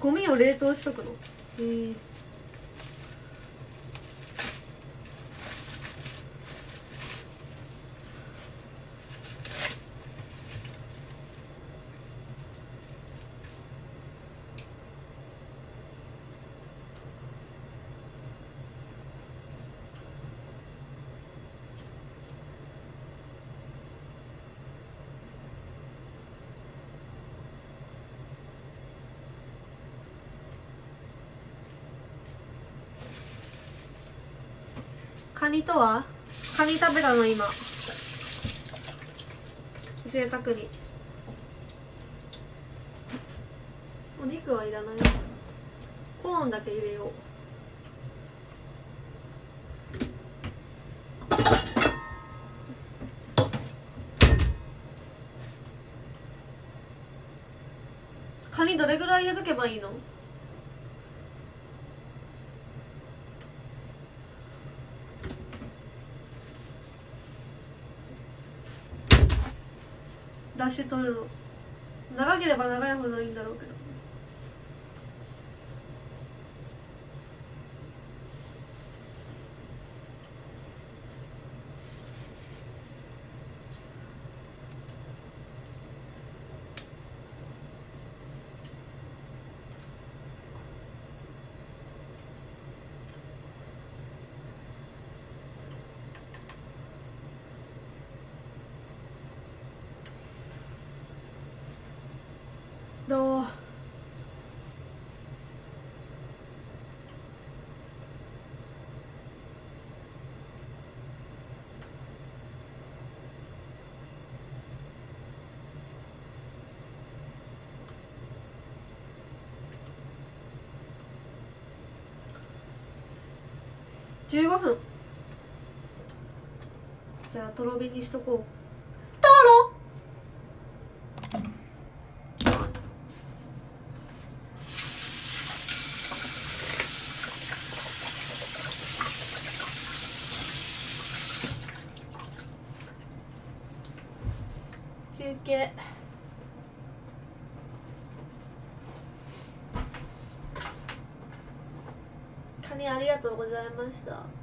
ゴミを冷凍しとくの？へえカニとは？カニ食べたの今。贅沢に。お肉はいらない。コーンだけ入れよう。カニどれぐらい入れとけばいいの？出し取るの。長ければ長いほどいいんだろうけどど15分。じゃあとろ火にしとこう。とろ。休憩にありがとうございました。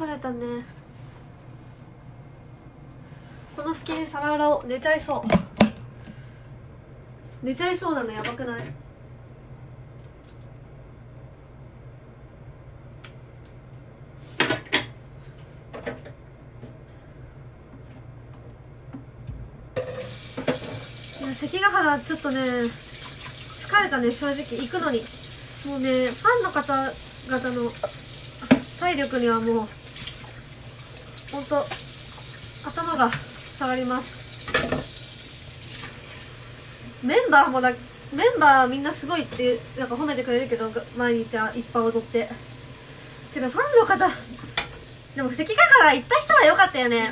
疲れたね。この隙に皿洗おう。寝ちゃいそう。寝ちゃいそうなの。やばくない？関ヶ原ちょっとね疲れたね正直。行くのに。もうねファンの方々の体力にはもうほんと頭が下がります。メンバーもだメンバーみんなすごいってなんか褒めてくれるけど毎日はいっぱい踊って。けどファンの方でも関ヶ原行った人は良かったよね。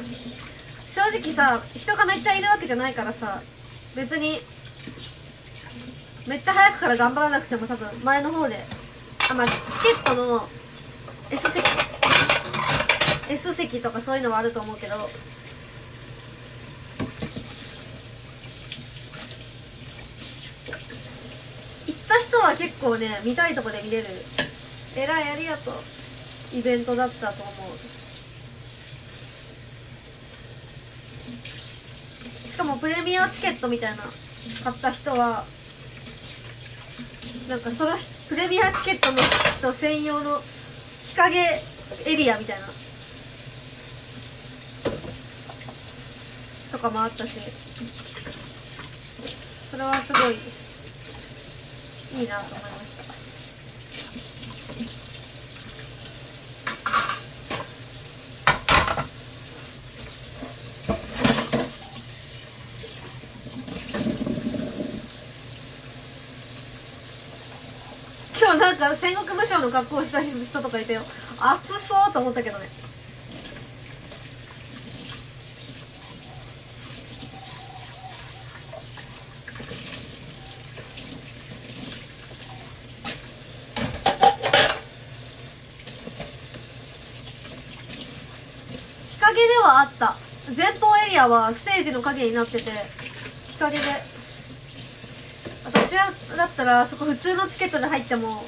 正直さ人がめっちゃいるわけじゃないからさ別にめっちゃ早くから頑張らなくても多分前の方であまあチケットの S 席とかそういうのはあると思うけど。行った人は結構ね見たいとこで見れる。えらいありがとう。イベントだったと思う。しかもプレミアチケットみたいな買った人はなんかそのプレミアチケットの人専用の日陰エリアみたいな。とかもあったし。それはすごいいいなと思いました。今日なんか戦国武将の格好をした人とかいたよ。暑そうと思ったけどね。はステージの影になってて日陰で。私だったらそこ普通のチケットで入ってもあの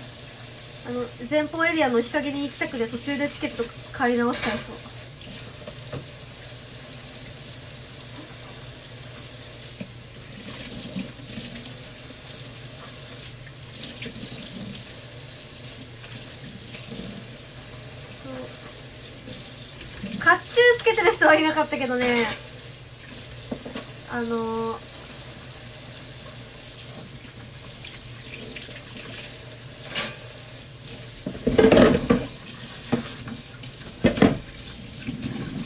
前方エリアの日陰に行きたくて途中でチケット買い直したりそう。甲冑つけてる人はいなかったけどね。あの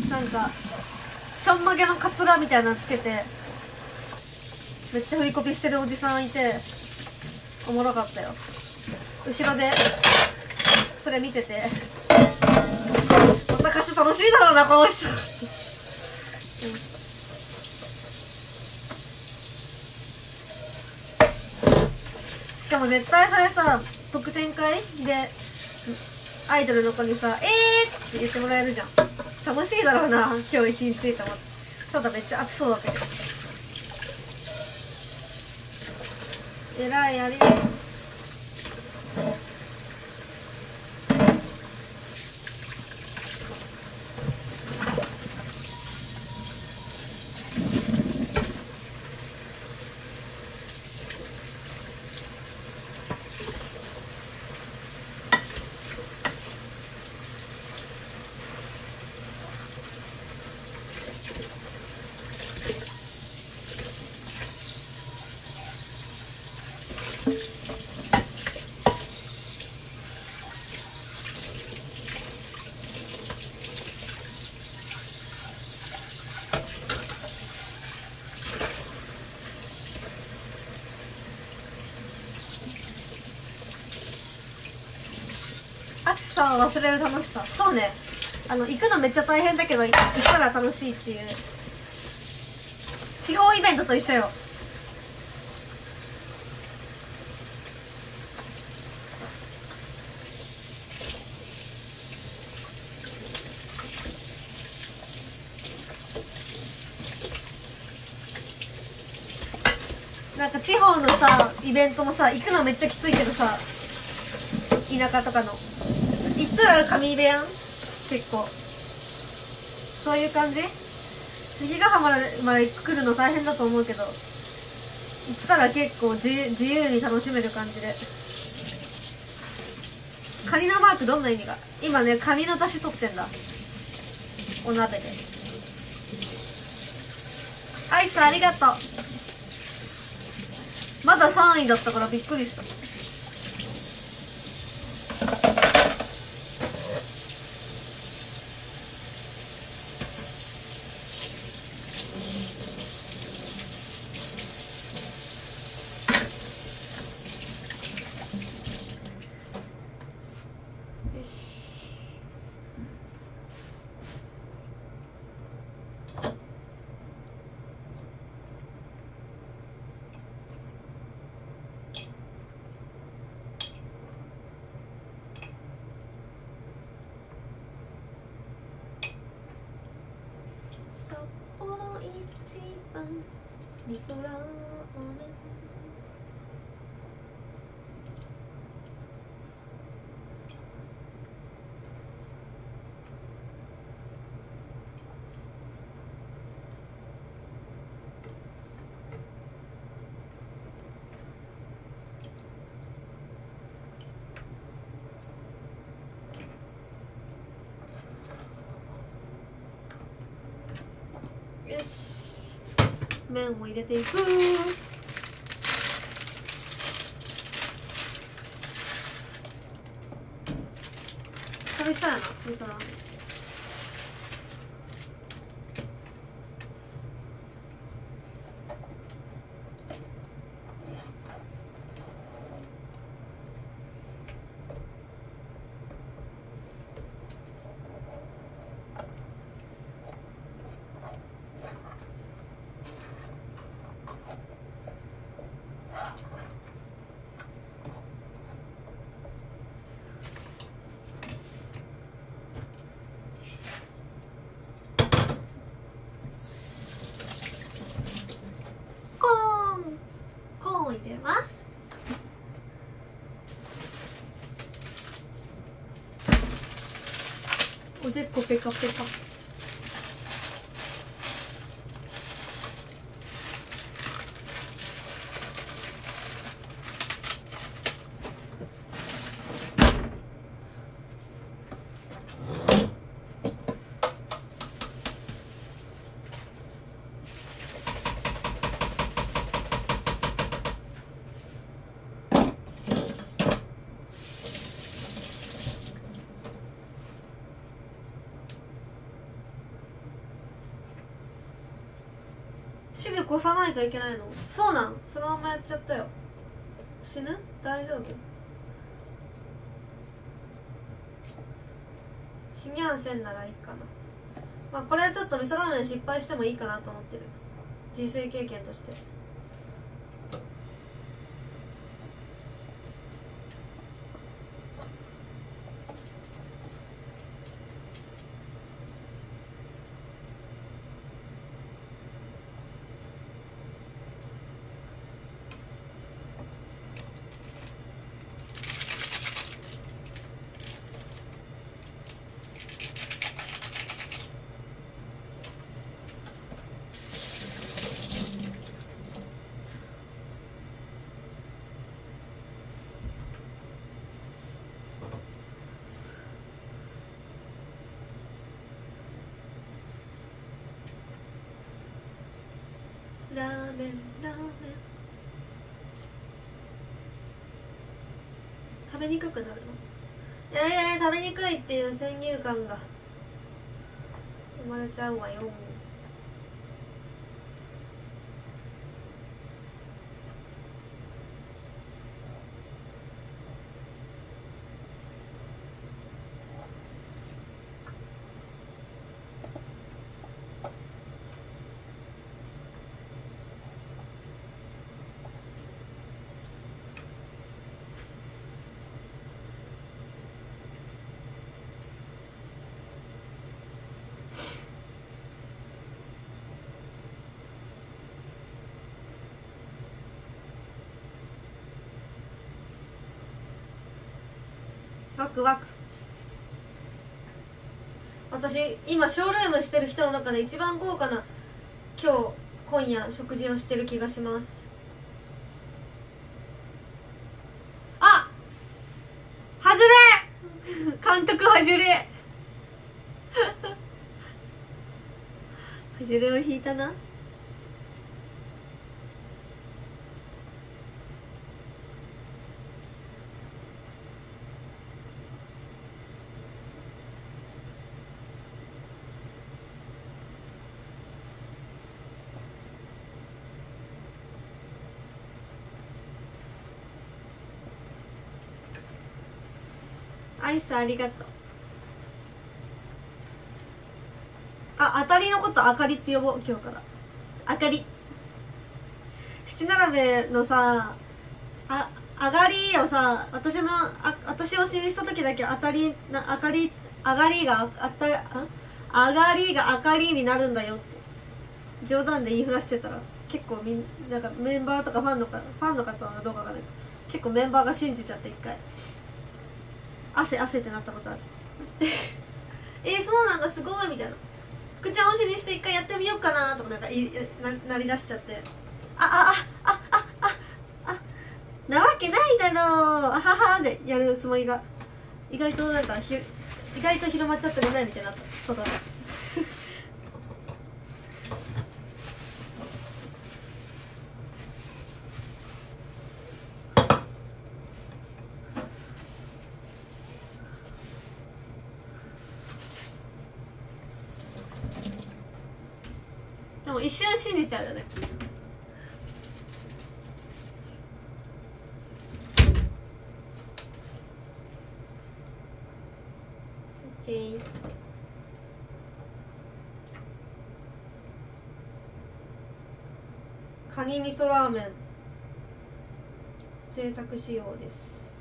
なんかちょんまげのカツラみたいなのつけてめっちゃ振りコピしてるおじさんいておもろかったよ。後ろでそれ見ててまた勝つ楽しいだろうなこの人。も絶対それさ特典会でアイドルの子にさ「えー!」って言ってもらえるじゃん。楽しいだろうな今日一日と思って。ただめっちゃ暑そうだけど。えらいありがとう暑さを忘れる楽しさ。そうね。あの行くのめっちゃ大変だけど行ったら楽しいっていう。地方イベントと一緒よ。なんか地方のさイベントもさ行くのめっちゃきついけどさ田舎とかの行ったら神部やん結構。そういう感じ？関ヶ浜まで来るの大変だと思うけど。行ったら結構自由自由に楽しめる感じで。カニのマークどんな意味が？今ねカニの出汁取ってんだ。お鍋で。アイスありがとう。まだ3位だったからびっくりしたよし札幌一番みそラーメンよし麺を入れていく。おでこペカペカ。汁こさないといけないの？そうなん。そのままやっちゃったよ。死ぬ？大丈夫？死にゃんせんならいいかな。まあこれちょっと味噌ラーメン失敗してもいいかなと思ってる。人生経験としてラーメンラーメン食べにくくなるのいやいやいや食べにくいっていう先入観が生まれちゃうわよワクワク私今ショールームしてる人の中で一番豪華な今日今夜食事をしてる気がします。あはずれ監督はじれ はじれを引いたな。アイスありがとうあ当たりのことあかりって呼ぼう今日から。あかり。七並べのさああがりをさ私のあ私を信じした時だけ当たりなあかりあがりがあったあがりがあかりになるんだよって。冗談で言いふらしてたら結構みんなんかメンバーとかファンのかファンの方はどうかわかんない。結構メンバーが信じちゃって一回。汗汗ってなったことある。えー、そうなんだすごいみたいな。口ちゃん推しにして一回やってみようかなとかなんかいななりだしちゃって。あああああああ。なわけないだろう。あははでやるつもりが。意外となんかひ意外と広まっちゃってごめんみたいなことある味噌ラーメン。贅沢仕様です。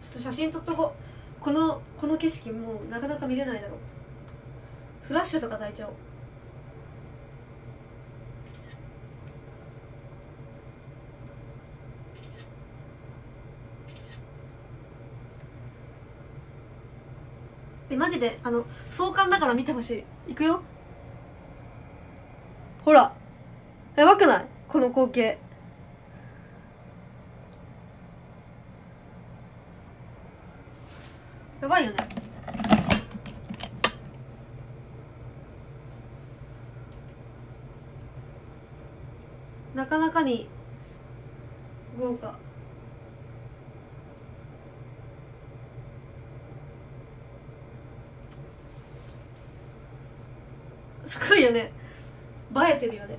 ちょっと写真撮っとこ。このこの景色もうなかなか見れないだろう。フラッシュとか抱いちゃおうえマジであの壮観だから見てほしい。いくよ。ほら。やばくない？この光景やばいよねなかなかに豪華すごいよね映えてるよね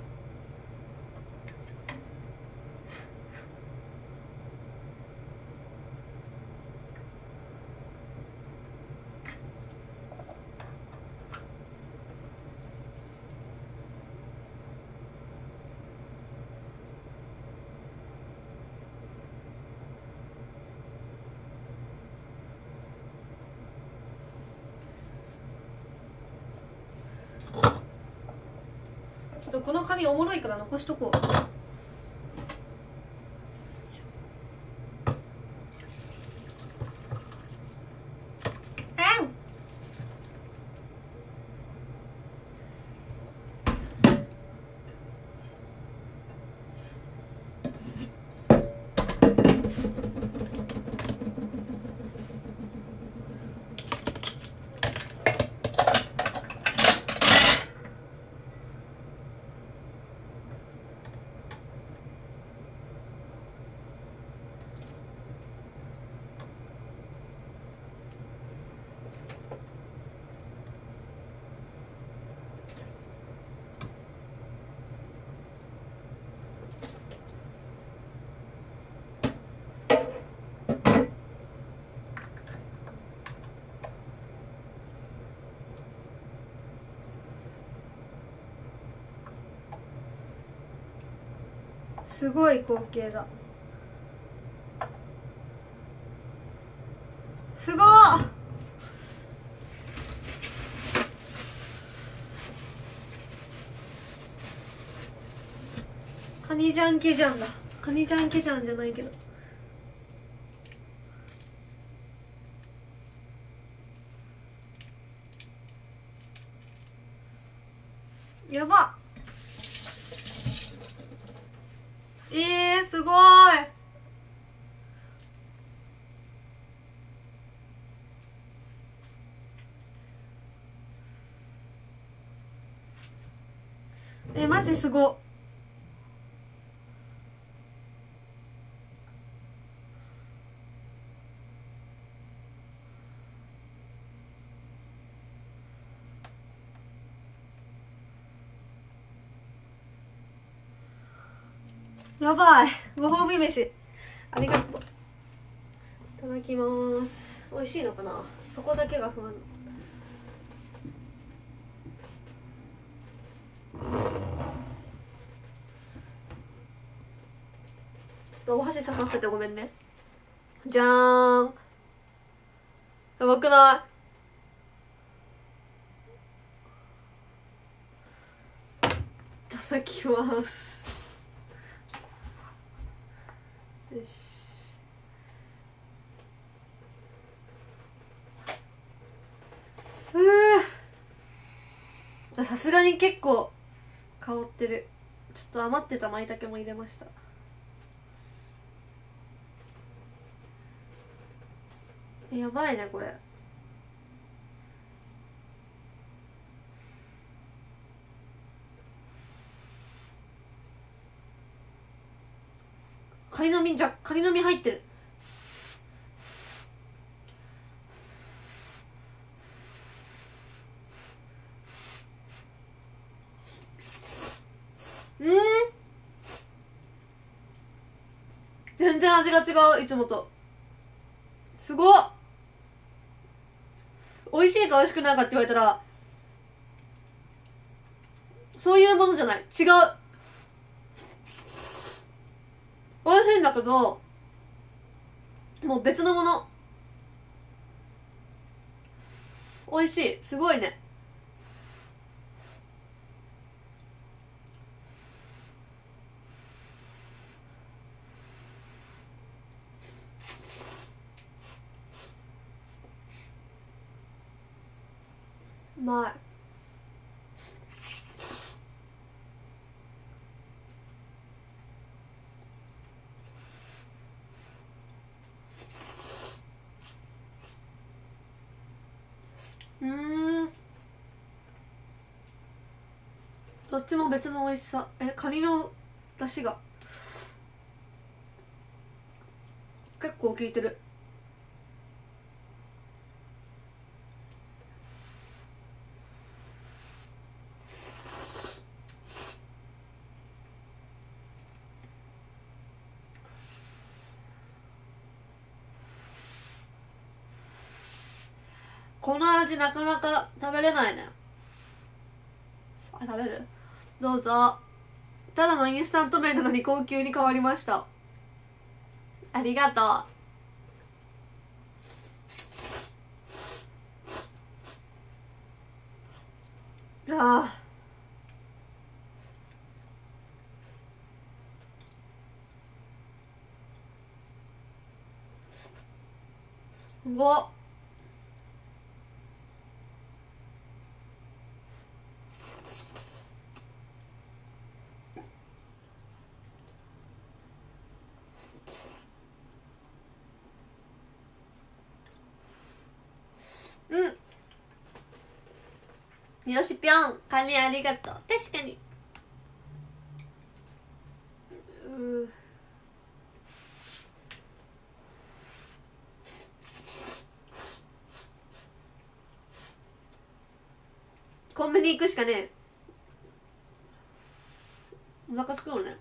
ちょっとこの紙おもろいから残しとこう。すごい光景だ。すごい。カニジャンケジャンだ。カニジャンケジャンじゃないけどやばっえー、すごいえマジすご。やばい。ご褒美飯。ありがとう。いただきます。美味しいのかな？そこだけが不安ちょっとお箸刺さっててごめんねじゃーんやばくないいただきますよしうーさすがに結構香ってるちょっと余ってた舞茸も入れましたやばいねこれ。カニの実じゃカニの実入ってる。うん。全然味が違ういつもと。すごっ。美味しいか美味しくないかって言われたら、そういうものじゃない。違う。美味しいんだけど、もう別のもの。美味しい。すごいね。まい。うん。どっちも別の美味しさ。えカニの出汁が。結構効いてる。この味なかなか食べれないね。あ食べる？どうぞ。ただのインスタント麺なのに高級に変わりました。ありがとう。ああ。すごよしぴょんカニありがとう。確かに。コンビニ行くしかねえお腹すくよね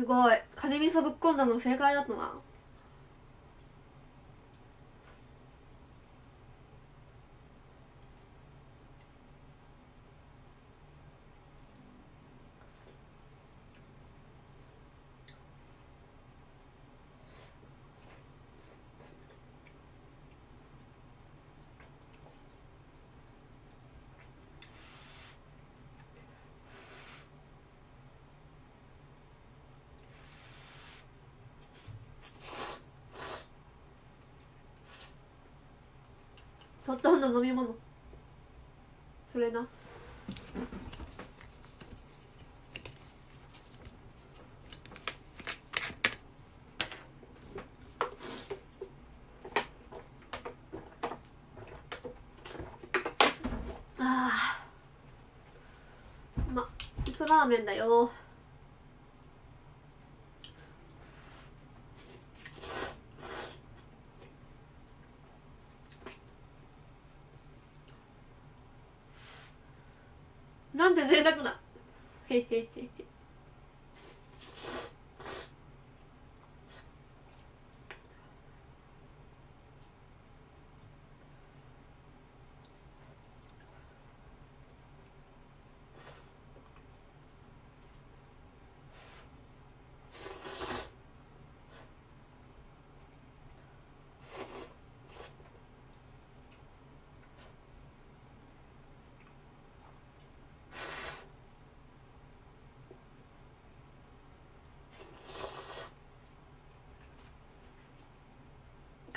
すごい。カニ味噌ぶっ込んだの正解だったな。んど飲み物。それな。あー。ま味噌ラーメンだよ。なくなへへへへ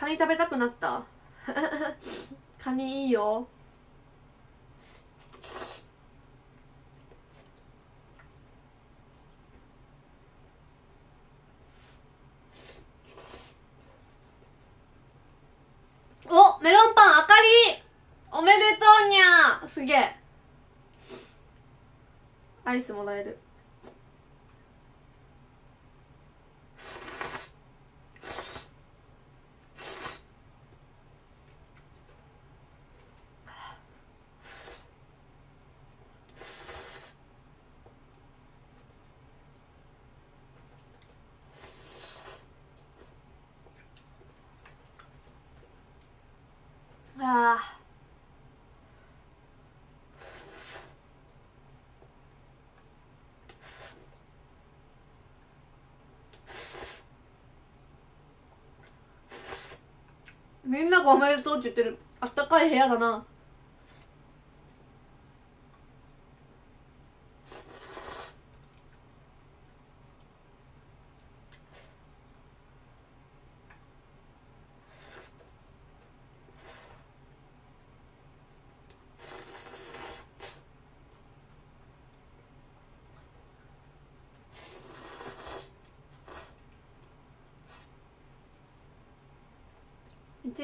カニ食べたくなった？カニいいよ。おメロンパンあかり！おめでとうにゃすげえ。アイスもらえる。みんながおめでとうって言ってるあったかい部屋だな。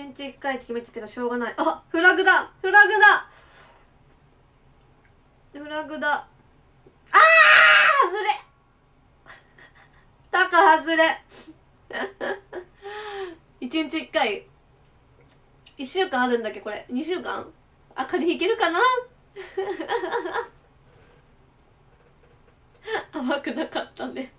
一日1回って決めたけどしょうがない。あフラグだ。フラグだ。フラグだ。あー外れ。タカ外れ。一日一回。一週間あるんだっけこれ。二週間？あかりいけるかな甘くなかったね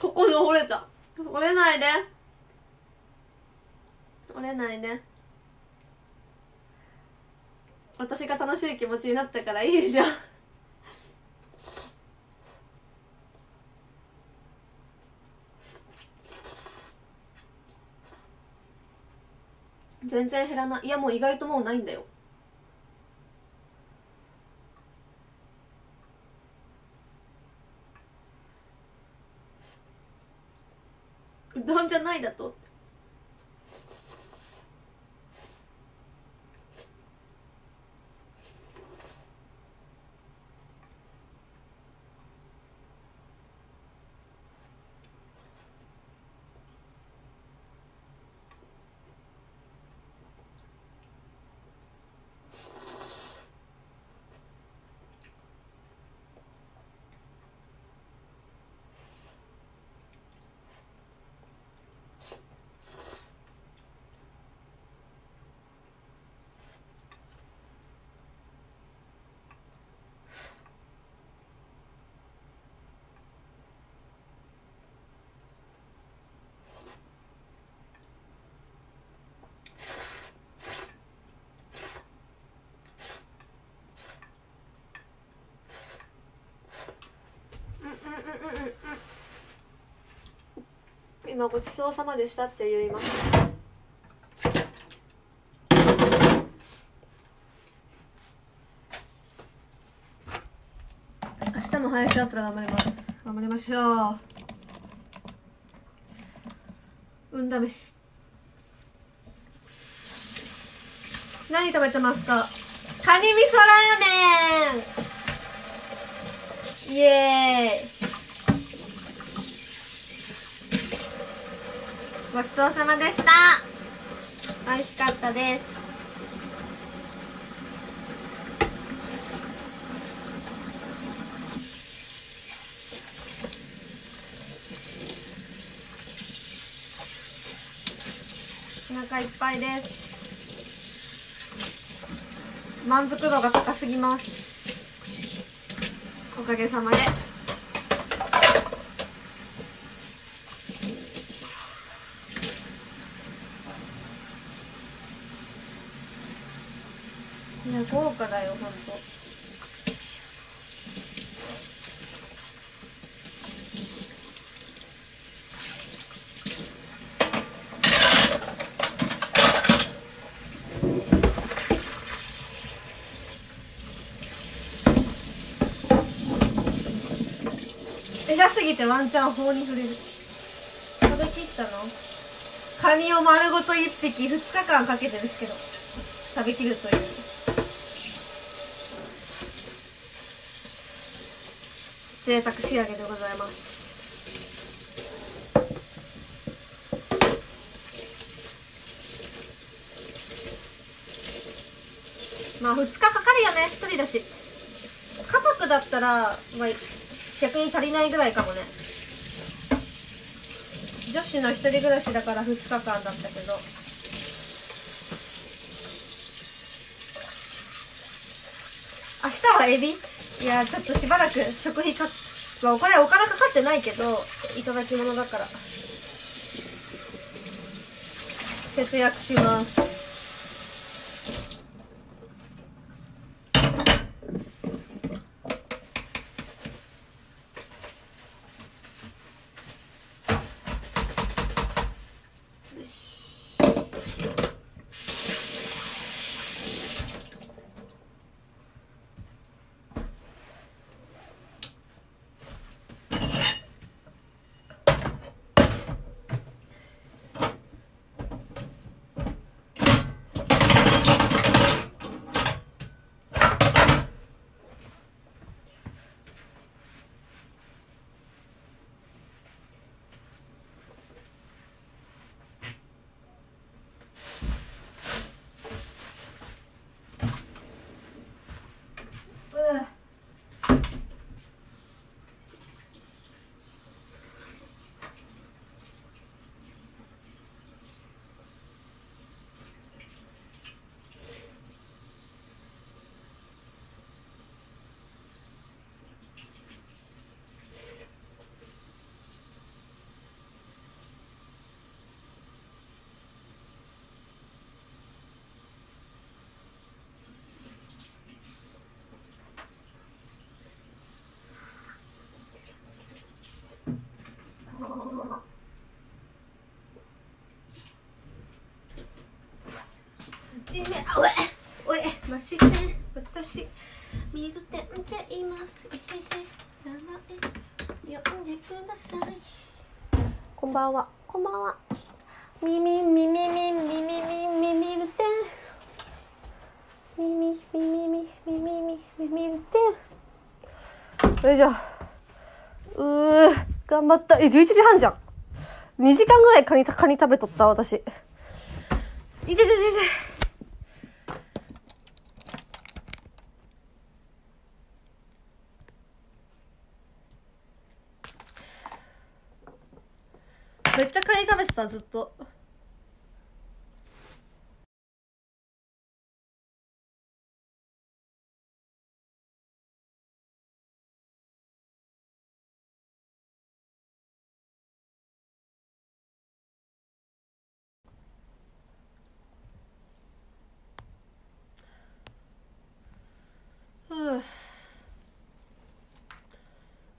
ここで折れた折れないで折れないで私が楽しい気持ちになったからいいじゃん。全然減らない。いやもう意外ともうないんだよ。うどんじゃないだと？今ごちそうさまでしたって言います。明日も林だったら頑張ります。頑張りましょう。運試し。何食べてますか？カニ味噌ラーメン。イエーイ。ごちそうさまでした。美味しかったです。お腹いっぱいです。満足度が高すぎます。おかげさまでいや豪華だよほんと偉すぎてワンチャン法に触れる。食べきったの？カニを丸ごと一匹2日間かけてですけど食べきるという。贅沢仕上げでございます。まあ2日かかるよね1人だし。家族だったら、まあ、逆に足りないぐらいかもね。女子の一人暮らしだから2日間だったけど。明日はエビ？いやちょっとしばらく食費かまあお金お金かかってないけどいただき物だから。節約します。じめおえおえまして私ミルテンって言いますえへへ名前呼んでくださいこんばんはこんばんはみみみみみみみみみみるてんみみみみみみみみみみるてんよいしょうー頑張ったえ11時半じゃん2時間ぐらいカニカニ食べとった私いててててめっちゃカニ食べてたずっと。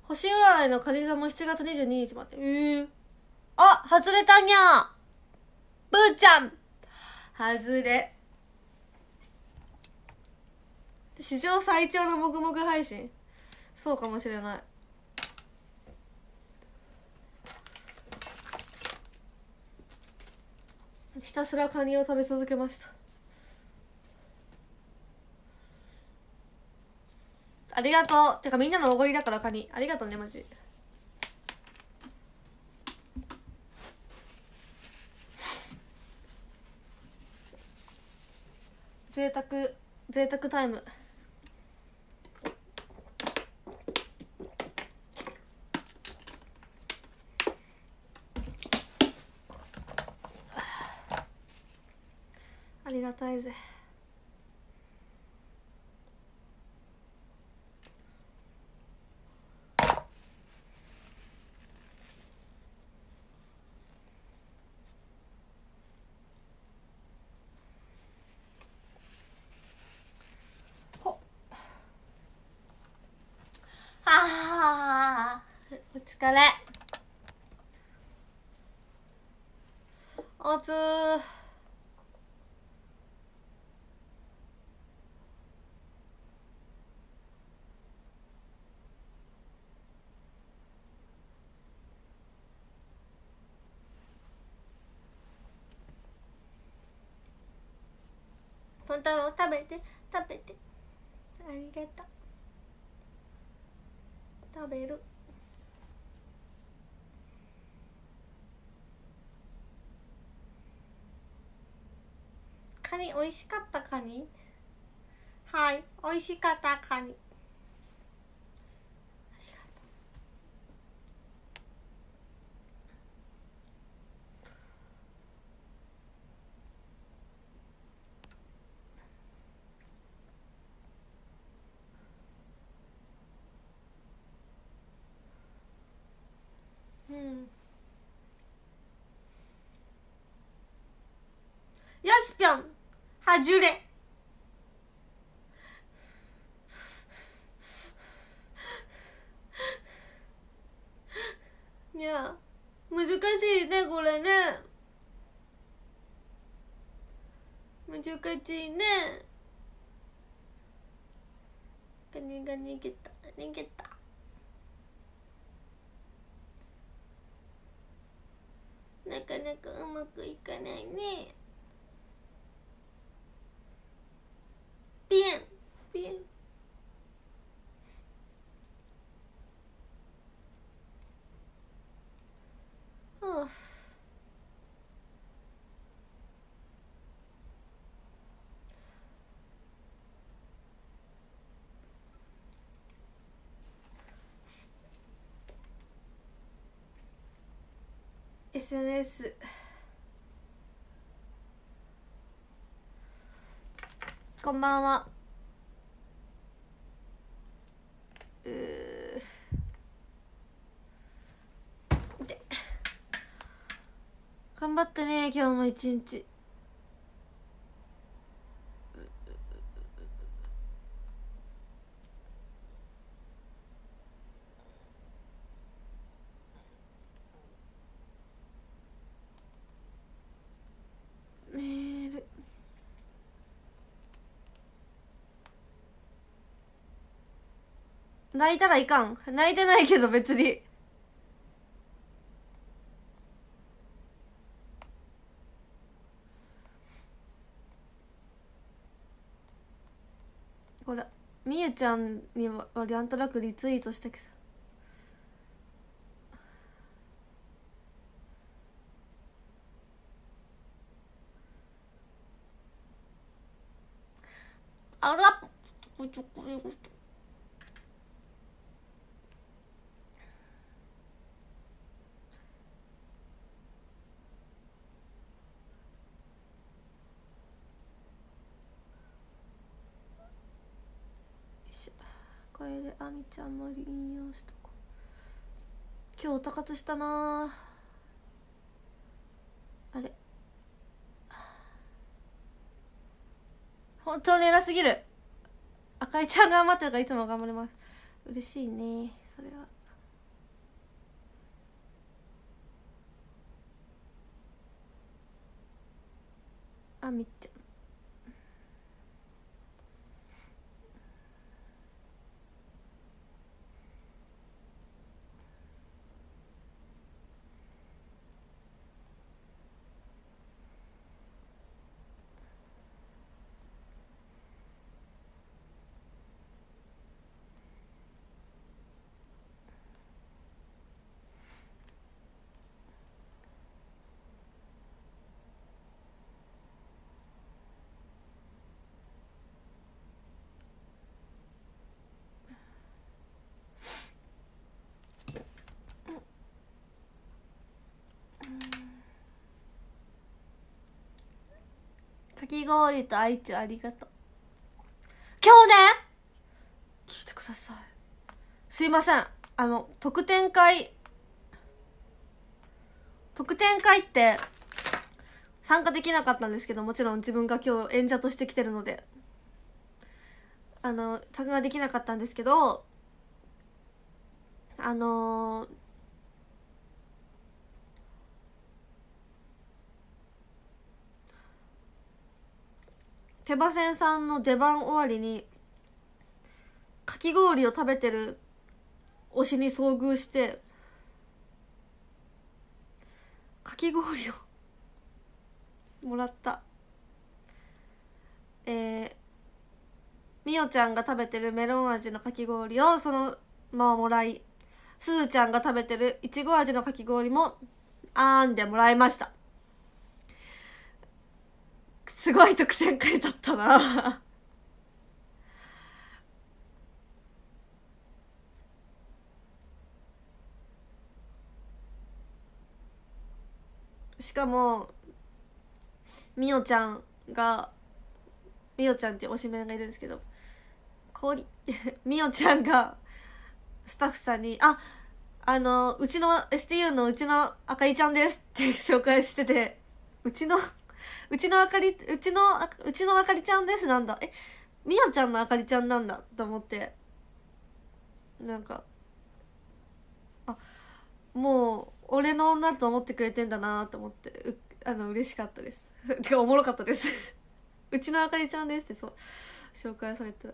星占いのカニ座も7月22日まで。ええ外れたにゃブーちゃん。外れ。史上最長のもぐもぐ配信。そうかもしれない。ひたすらカニを食べ続けました。ありがとう。てかみんなのおごりだからカニ。ありがとうねマジ。贅沢贅沢タイム。ありがたいぜほっあーお疲れおつー本当は食べて食べて。ありがとう。食べる。カニ美味しかったカニ？はい美味しかったカニうんよしぴょんはじゅれ。いや難しいねこれね。難しいね。カニが逃げた逃げたなかなかうまくいかないね。变变。哦。SNS こんばんは。うで。頑張ったね今日も一日メール泣いたらいかん。泣いてないけど別に。これみゆちゃんにはなんとなくリツイートしたけど。あら。これであみちゃんも引用しとこう今日おたかつしたな。あれ。本当に偉すぎる。赤いちゃん頑張ってるからいつも頑張ります。嬉しいねそれは。あみちゃん。き氷と愛知ありがとう。今日ね聞いてください。すいません。あの特典会特典会って参加できなかったんですけどもちろん自分が今日演者として来てるのであの参加できなかったんですけどあのー手羽先さんの出番終わりにかき氷を食べてる推しに遭遇してかき氷をもらった。えー、みおちゃんが食べてるメロン味のかき氷をそのままもらいすずちゃんが食べてるいちご味のかき氷もあーんでもらいました。すごい特典会だったな。しかもみおちゃんがみおちゃんっていう推しメンがいるんですけど氷みおちゃんがスタッフさんに「ああのうちの STU のうちのあかりちゃんです」って紹介しててうちのうちのあかりうちのうちのあかりちゃんですなんだ。えみおちゃんのあかりちゃんなんだと思って。なんかあもう俺の女と思ってくれてんだなと思ってうあの嬉しかったです。てかおもろかったです。うちのあかりちゃんですってそう紹介されて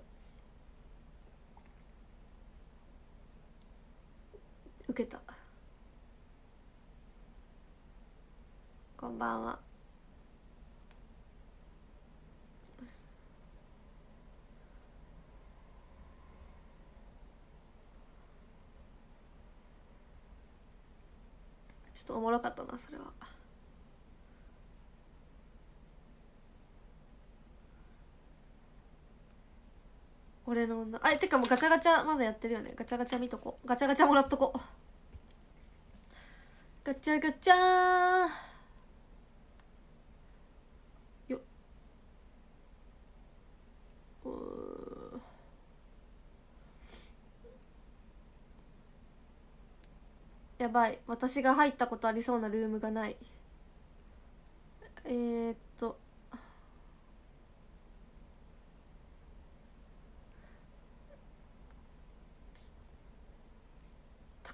受けた。こんばんは。とおもろかったなそれは。俺の女。あてかもうガチャガチャまだやってるよね。ガチャガチャ見とこ。ガチャガチャもらっとこ。ガチャガチャやばい。私が入ったことありそうなルームがない。えー、っと。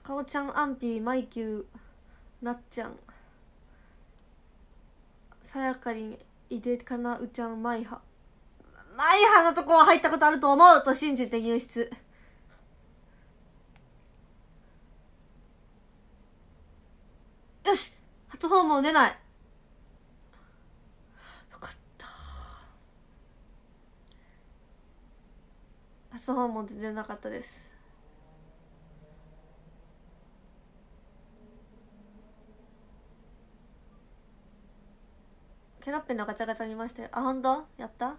高尾ちゃんアンピーマイキューなっちゃん。さやかりんいでかなうちゃんマイハ。マイハのとこは入ったことあると思うと信じて入室。よし初訪問出ない。よかった。初訪問で出なかったです。ケロッペのガチャガチャ見ましたよ。あ本当？やった？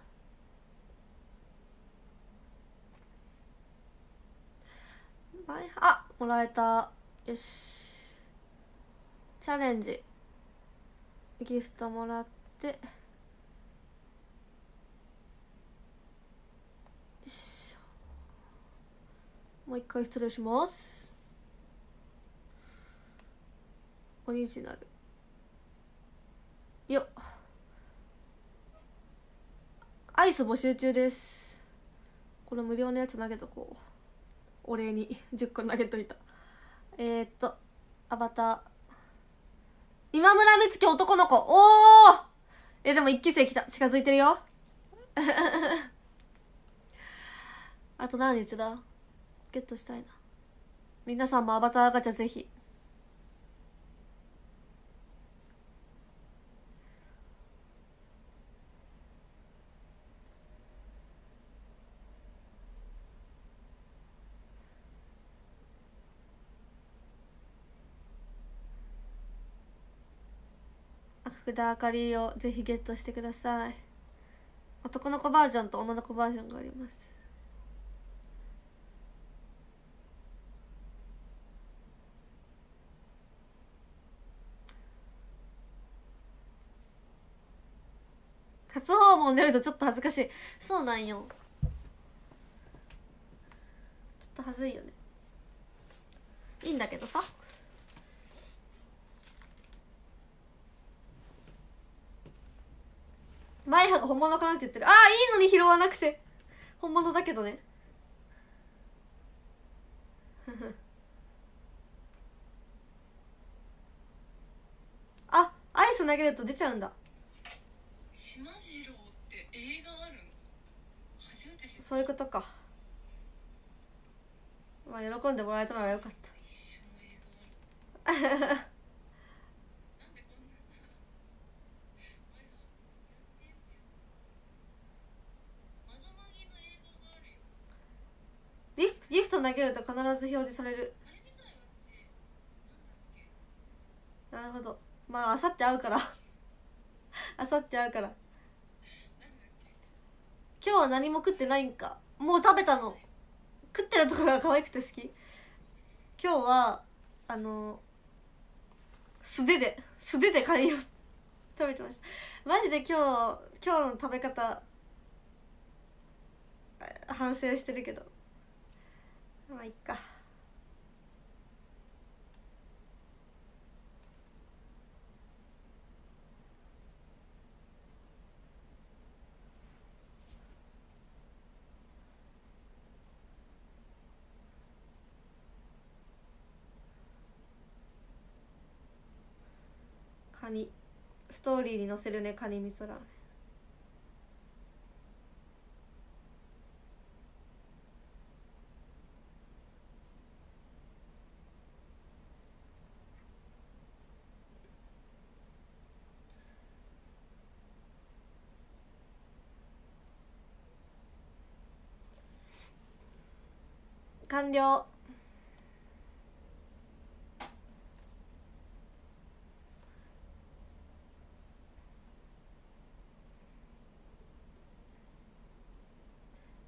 あもらえた。よし。チャレンジ。ギフトもらって。よいしょ。もう一回失礼します。オリジナル。よっ。アイス募集中です。これ無料のやつ投げとこう。お礼に。10個投げといた。えー、っとアバター。今村美月男の子。おおえでも一期生来た。近づいてるよ。あと何日だ？ゲットしたいな。皆さんもアバターガチャぜひ福田あかりをぜひゲットしてください。男の子バージョンと女の子バージョンがあります。初訪問出るとちょっと恥ずかしい。そうなんよ。ちょっと恥ずいよね。いいんだけどさ。マイハが本物かなって言ってる。ああいいのに拾わなくて。本物だけどね。あアイス投げると出ちゃうんだ。島次郎って映画ある初めて知った。そういうことか。まあ喜んでもらえたならよかった なんでこんなさ前は幼稚園児まがまぎの映画があるよギフギフト投げると必ず表示される。なるほど。まああさって会うから。あさって会うから。今日は何も食ってないんか。もう食べたの。食ってるところが可愛くて好き。今日はあの素手で素手でカニを食べてました。マジで今日今日の食べ方反省してるけど。まあいっか。カニ。ストーリーに載せるねカニ味噌ラーメン。完了。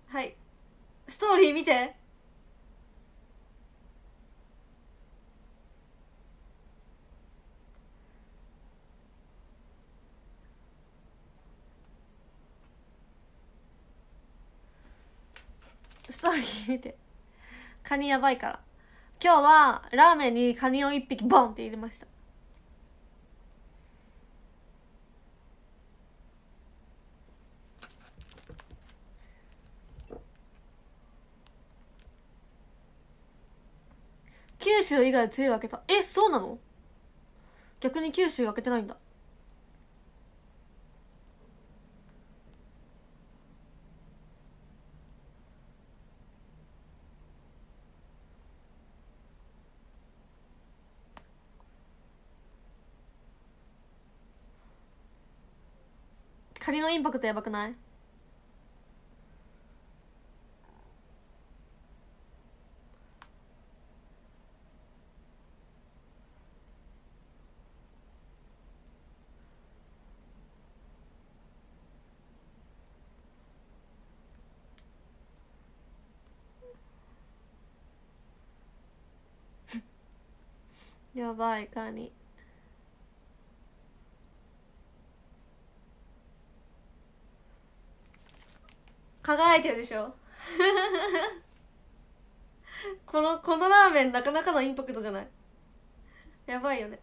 はい。ストーリー見て。ストーリー見て。カニやばいから。今日はラーメンにカニを一匹ボンって入れました。九州以外梅雨明けた。えそうなの？逆に九州明けてないんだ。仮のインパクトやばくない？やばいカニ輝いてるでしょ。このこのラーメンなかなかのインパクトじゃない？やばいよね。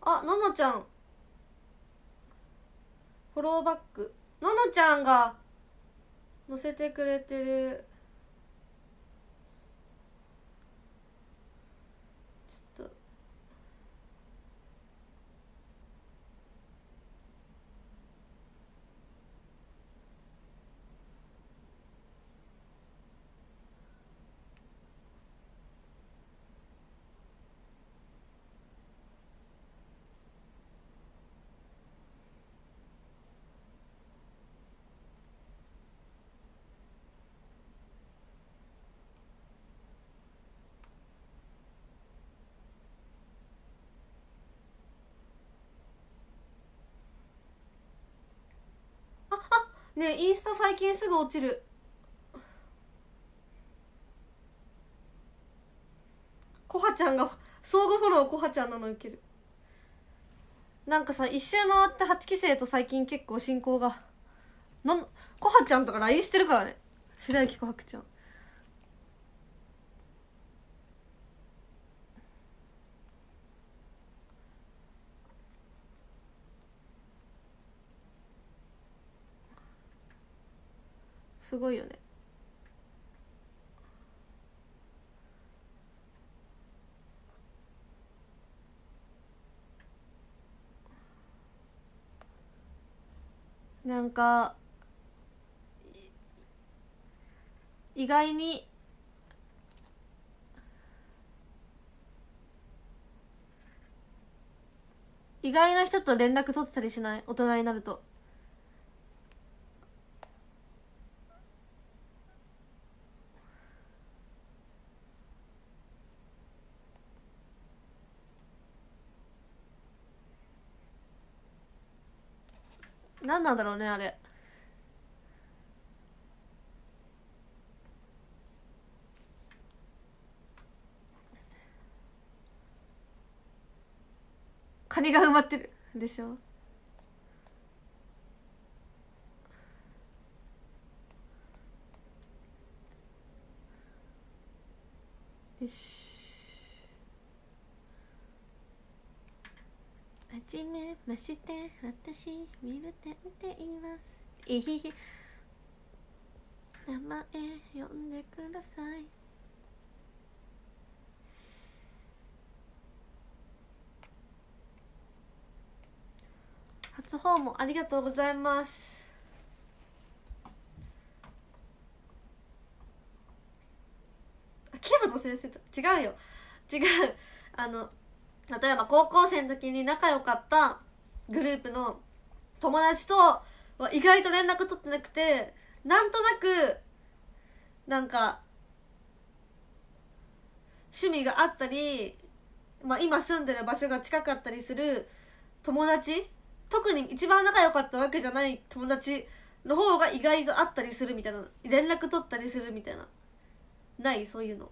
あののちゃん。フォローバック。ののちゃんが載せてくれてるちょっとねインスタ最近すぐ落ちる。コハちゃんが相互フォローコハちゃんなの受ける。なんかさ一周回って8期生と最近結構進行が。なんコハちゃんとか LINE してるからね。白雪琥珀ちゃん。すごいよね。なんか意外に意外な人と連絡取ってたりしない？大人になると。何なんだろうねあれ。カニが埋まってるでしょ？よし。はじめまして。私ミルテンって言います。いひひ名前呼んでください。初訪問ありがとうございます。あキムト先生と違うよ。違う。あの例えば高校生の時に仲良かったグループの友達とは意外と連絡取ってなくてなんとなくなんか趣味があったり、まあ、今住んでる場所が近かったりする友達特に一番仲良かったわけじゃない友達の方が意外とあったりするみたいな連絡取ったりするみたいなない？そういうの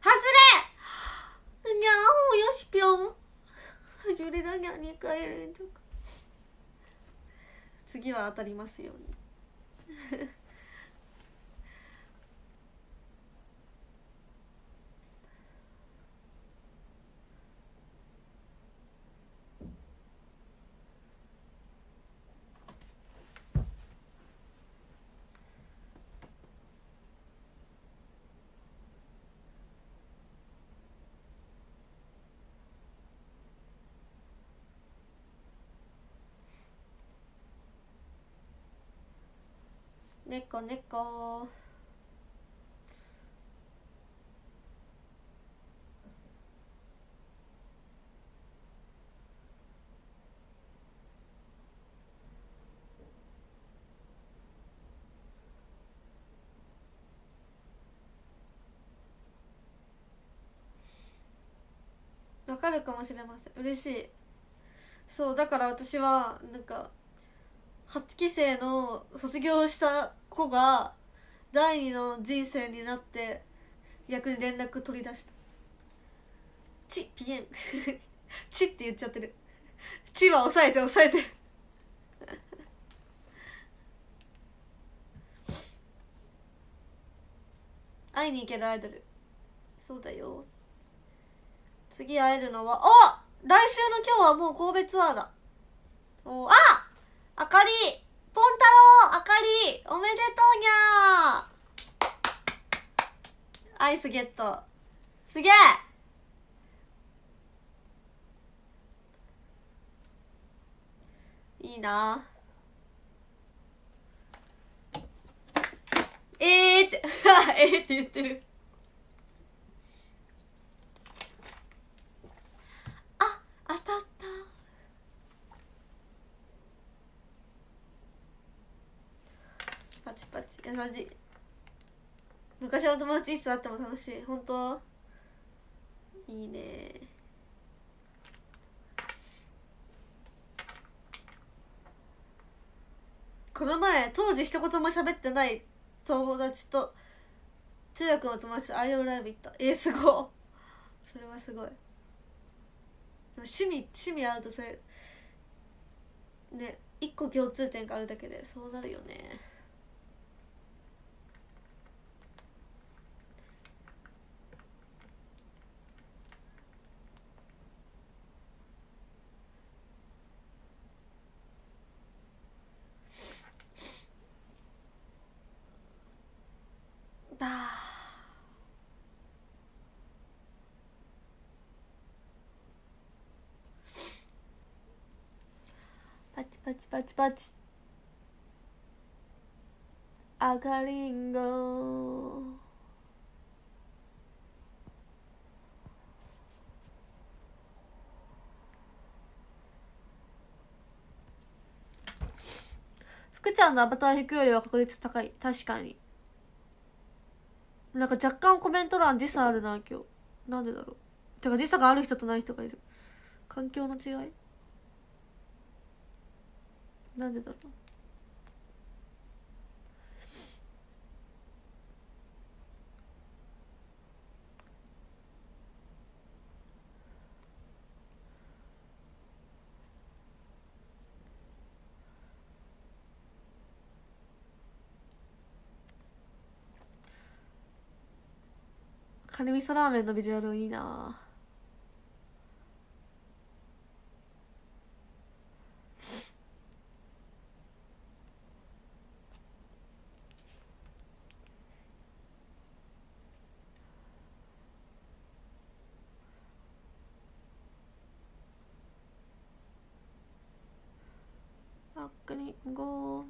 外れにゃおよしぴょん外れだにゃ2回連続次は当たりますように。猫猫。わかるかもしれません。嬉しい。そうだから私はなんか8期生の卒業した子が第二の人生になって逆に連絡取り出した「チピエン」「チ」って言っちゃってる「チ」は抑えて抑えて。会いに行けるアイドル。そうだよ。次会えるのはお!来週の今日はもう神戸ツアーだ。おああかり。ポン太郎あかり。おめでとうにゃー。アイスゲット。すげえ。いいな。えーって。えーって言ってる。あ当たったパチパチ優しい。昔の友達いつ会っても楽しい。本当？いいね。この前当時一言も喋ってない友達と中学の友達とアイドルライブ行った。えー、すごそれはすごい。趣味趣味あるとそれね一個共通点があるだけでそうなるよねだパチパチ。赤リンゴ福ちゃんのアバター引くよりは確率高い。確かに。なんか若干コメント欄時差あるな今日。なんでだろう。てか時差がある人とない人がいる。環境の違い。なんでだろう。カニ味噌ラーメンのビジュアルいいなあっにごー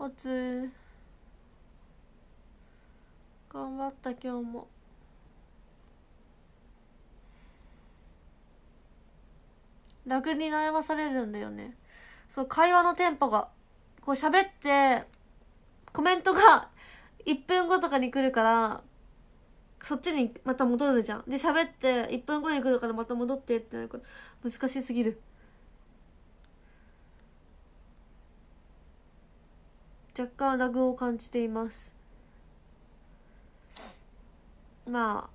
お頑張った今日も。楽に悩まされるんだよね。そう会話のテンポが。こう喋ってコメントが 1分後とかに来るからそっちにまた戻るじゃん。で喋って1分後に来るからまた戻ってってなるから難しすぎる。若干ラグを感じています。ま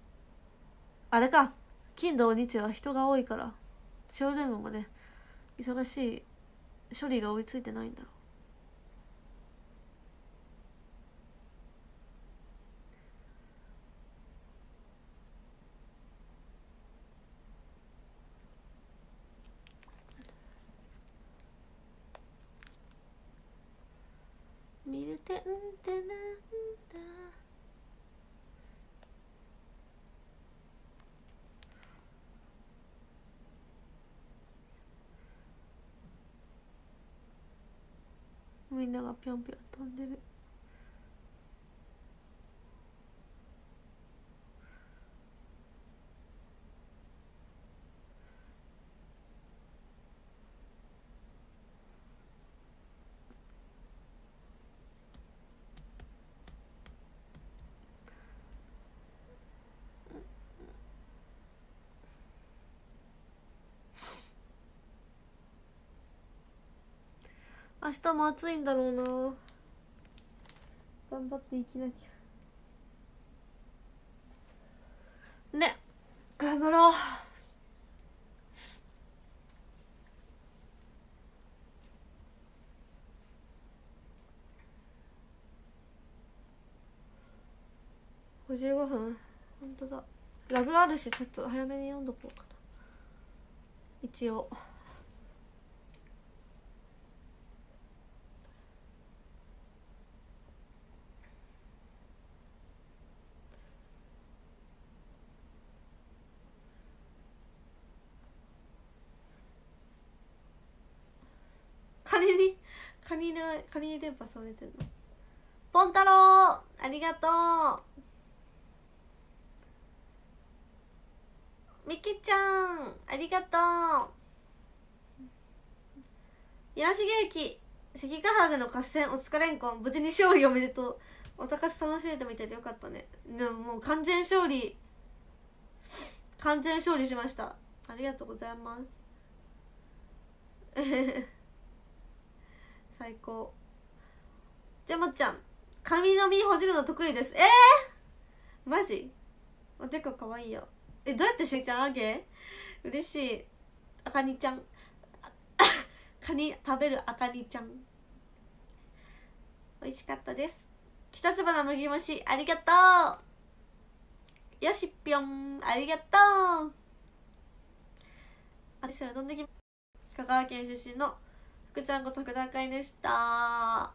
ああれか。金土日は人が多いから。ショールームもね忙しい処理が追いついてないんだろう見る点ってなんだみんながぴょんぴょん飛んでる。日も暑いんだろうな。頑張って生きなきゃ。ね頑張ろう。55分。本当だ。ラグあるしちょっと早めに読んどこうかな。一応カニにカニのカニに電波されてんの。ポン太郎ありがとう。みきちゃんありがとう。やしげき関ヶ原での合戦お疲れんこん。無事に勝利おめでとう。おたかし楽しめてみたいでよかったね。でももう完全勝利。完全勝利しました。ありがとうございます。最高。じゃまちゃん髪の実ほじるの得意です。えー、マジ？おでこかわいいよ。えどうやってしんちゃんあげ？嬉しい。あかにちゃん。カニ食べるあかにちゃん。美味しかったです。北つばな麦虫ありがとう。よしぴょんありがとう。あれしら飛んでき香川県出身の福ちゃんこと福田会でした。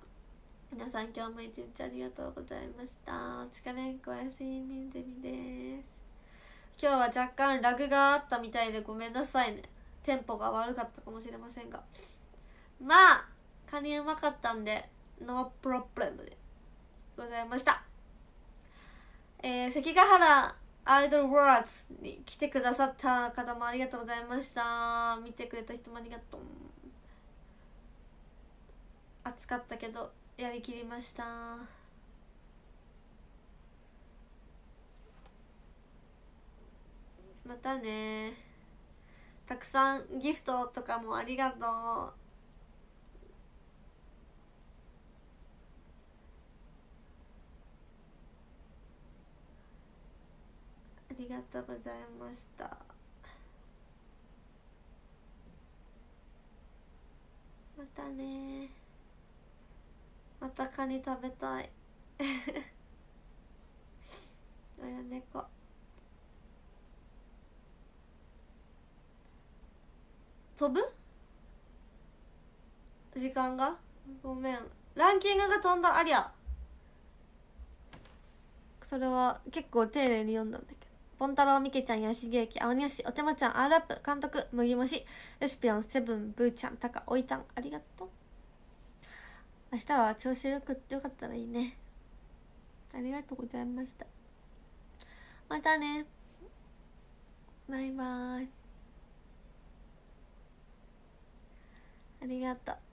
皆さん今日も一日ありがとうございました。お疲れんこやすみゼミです。今日は若干ラグがあったみたいでごめんなさいね。テンポが悪かったかもしれませんが。まあカニうまかったんでノープロブレムで。ございました。えー、関ヶ原アイドルワーズに来てくださった方もありがとうございました。見てくれた人もありがとう。暑かったけどやりきりました。またね。たくさんギフトとかもありがとう。ありがとうございました。またね。またカニ食べたい。親猫。飛ぶ？時間が？ごめん。ランキングが飛んだ。ありゃ。それは結構丁寧に読んだんだけど。ポンタロウミケちゃんやしげきあおによしおてまちゃんアールアップ監督麦虫レシピオンセブンブーちゃんタカおいたん。ありがとう。明日は調子よくってよかったらいいね。ありがとうございました。またね。バイバイ。ありがとう。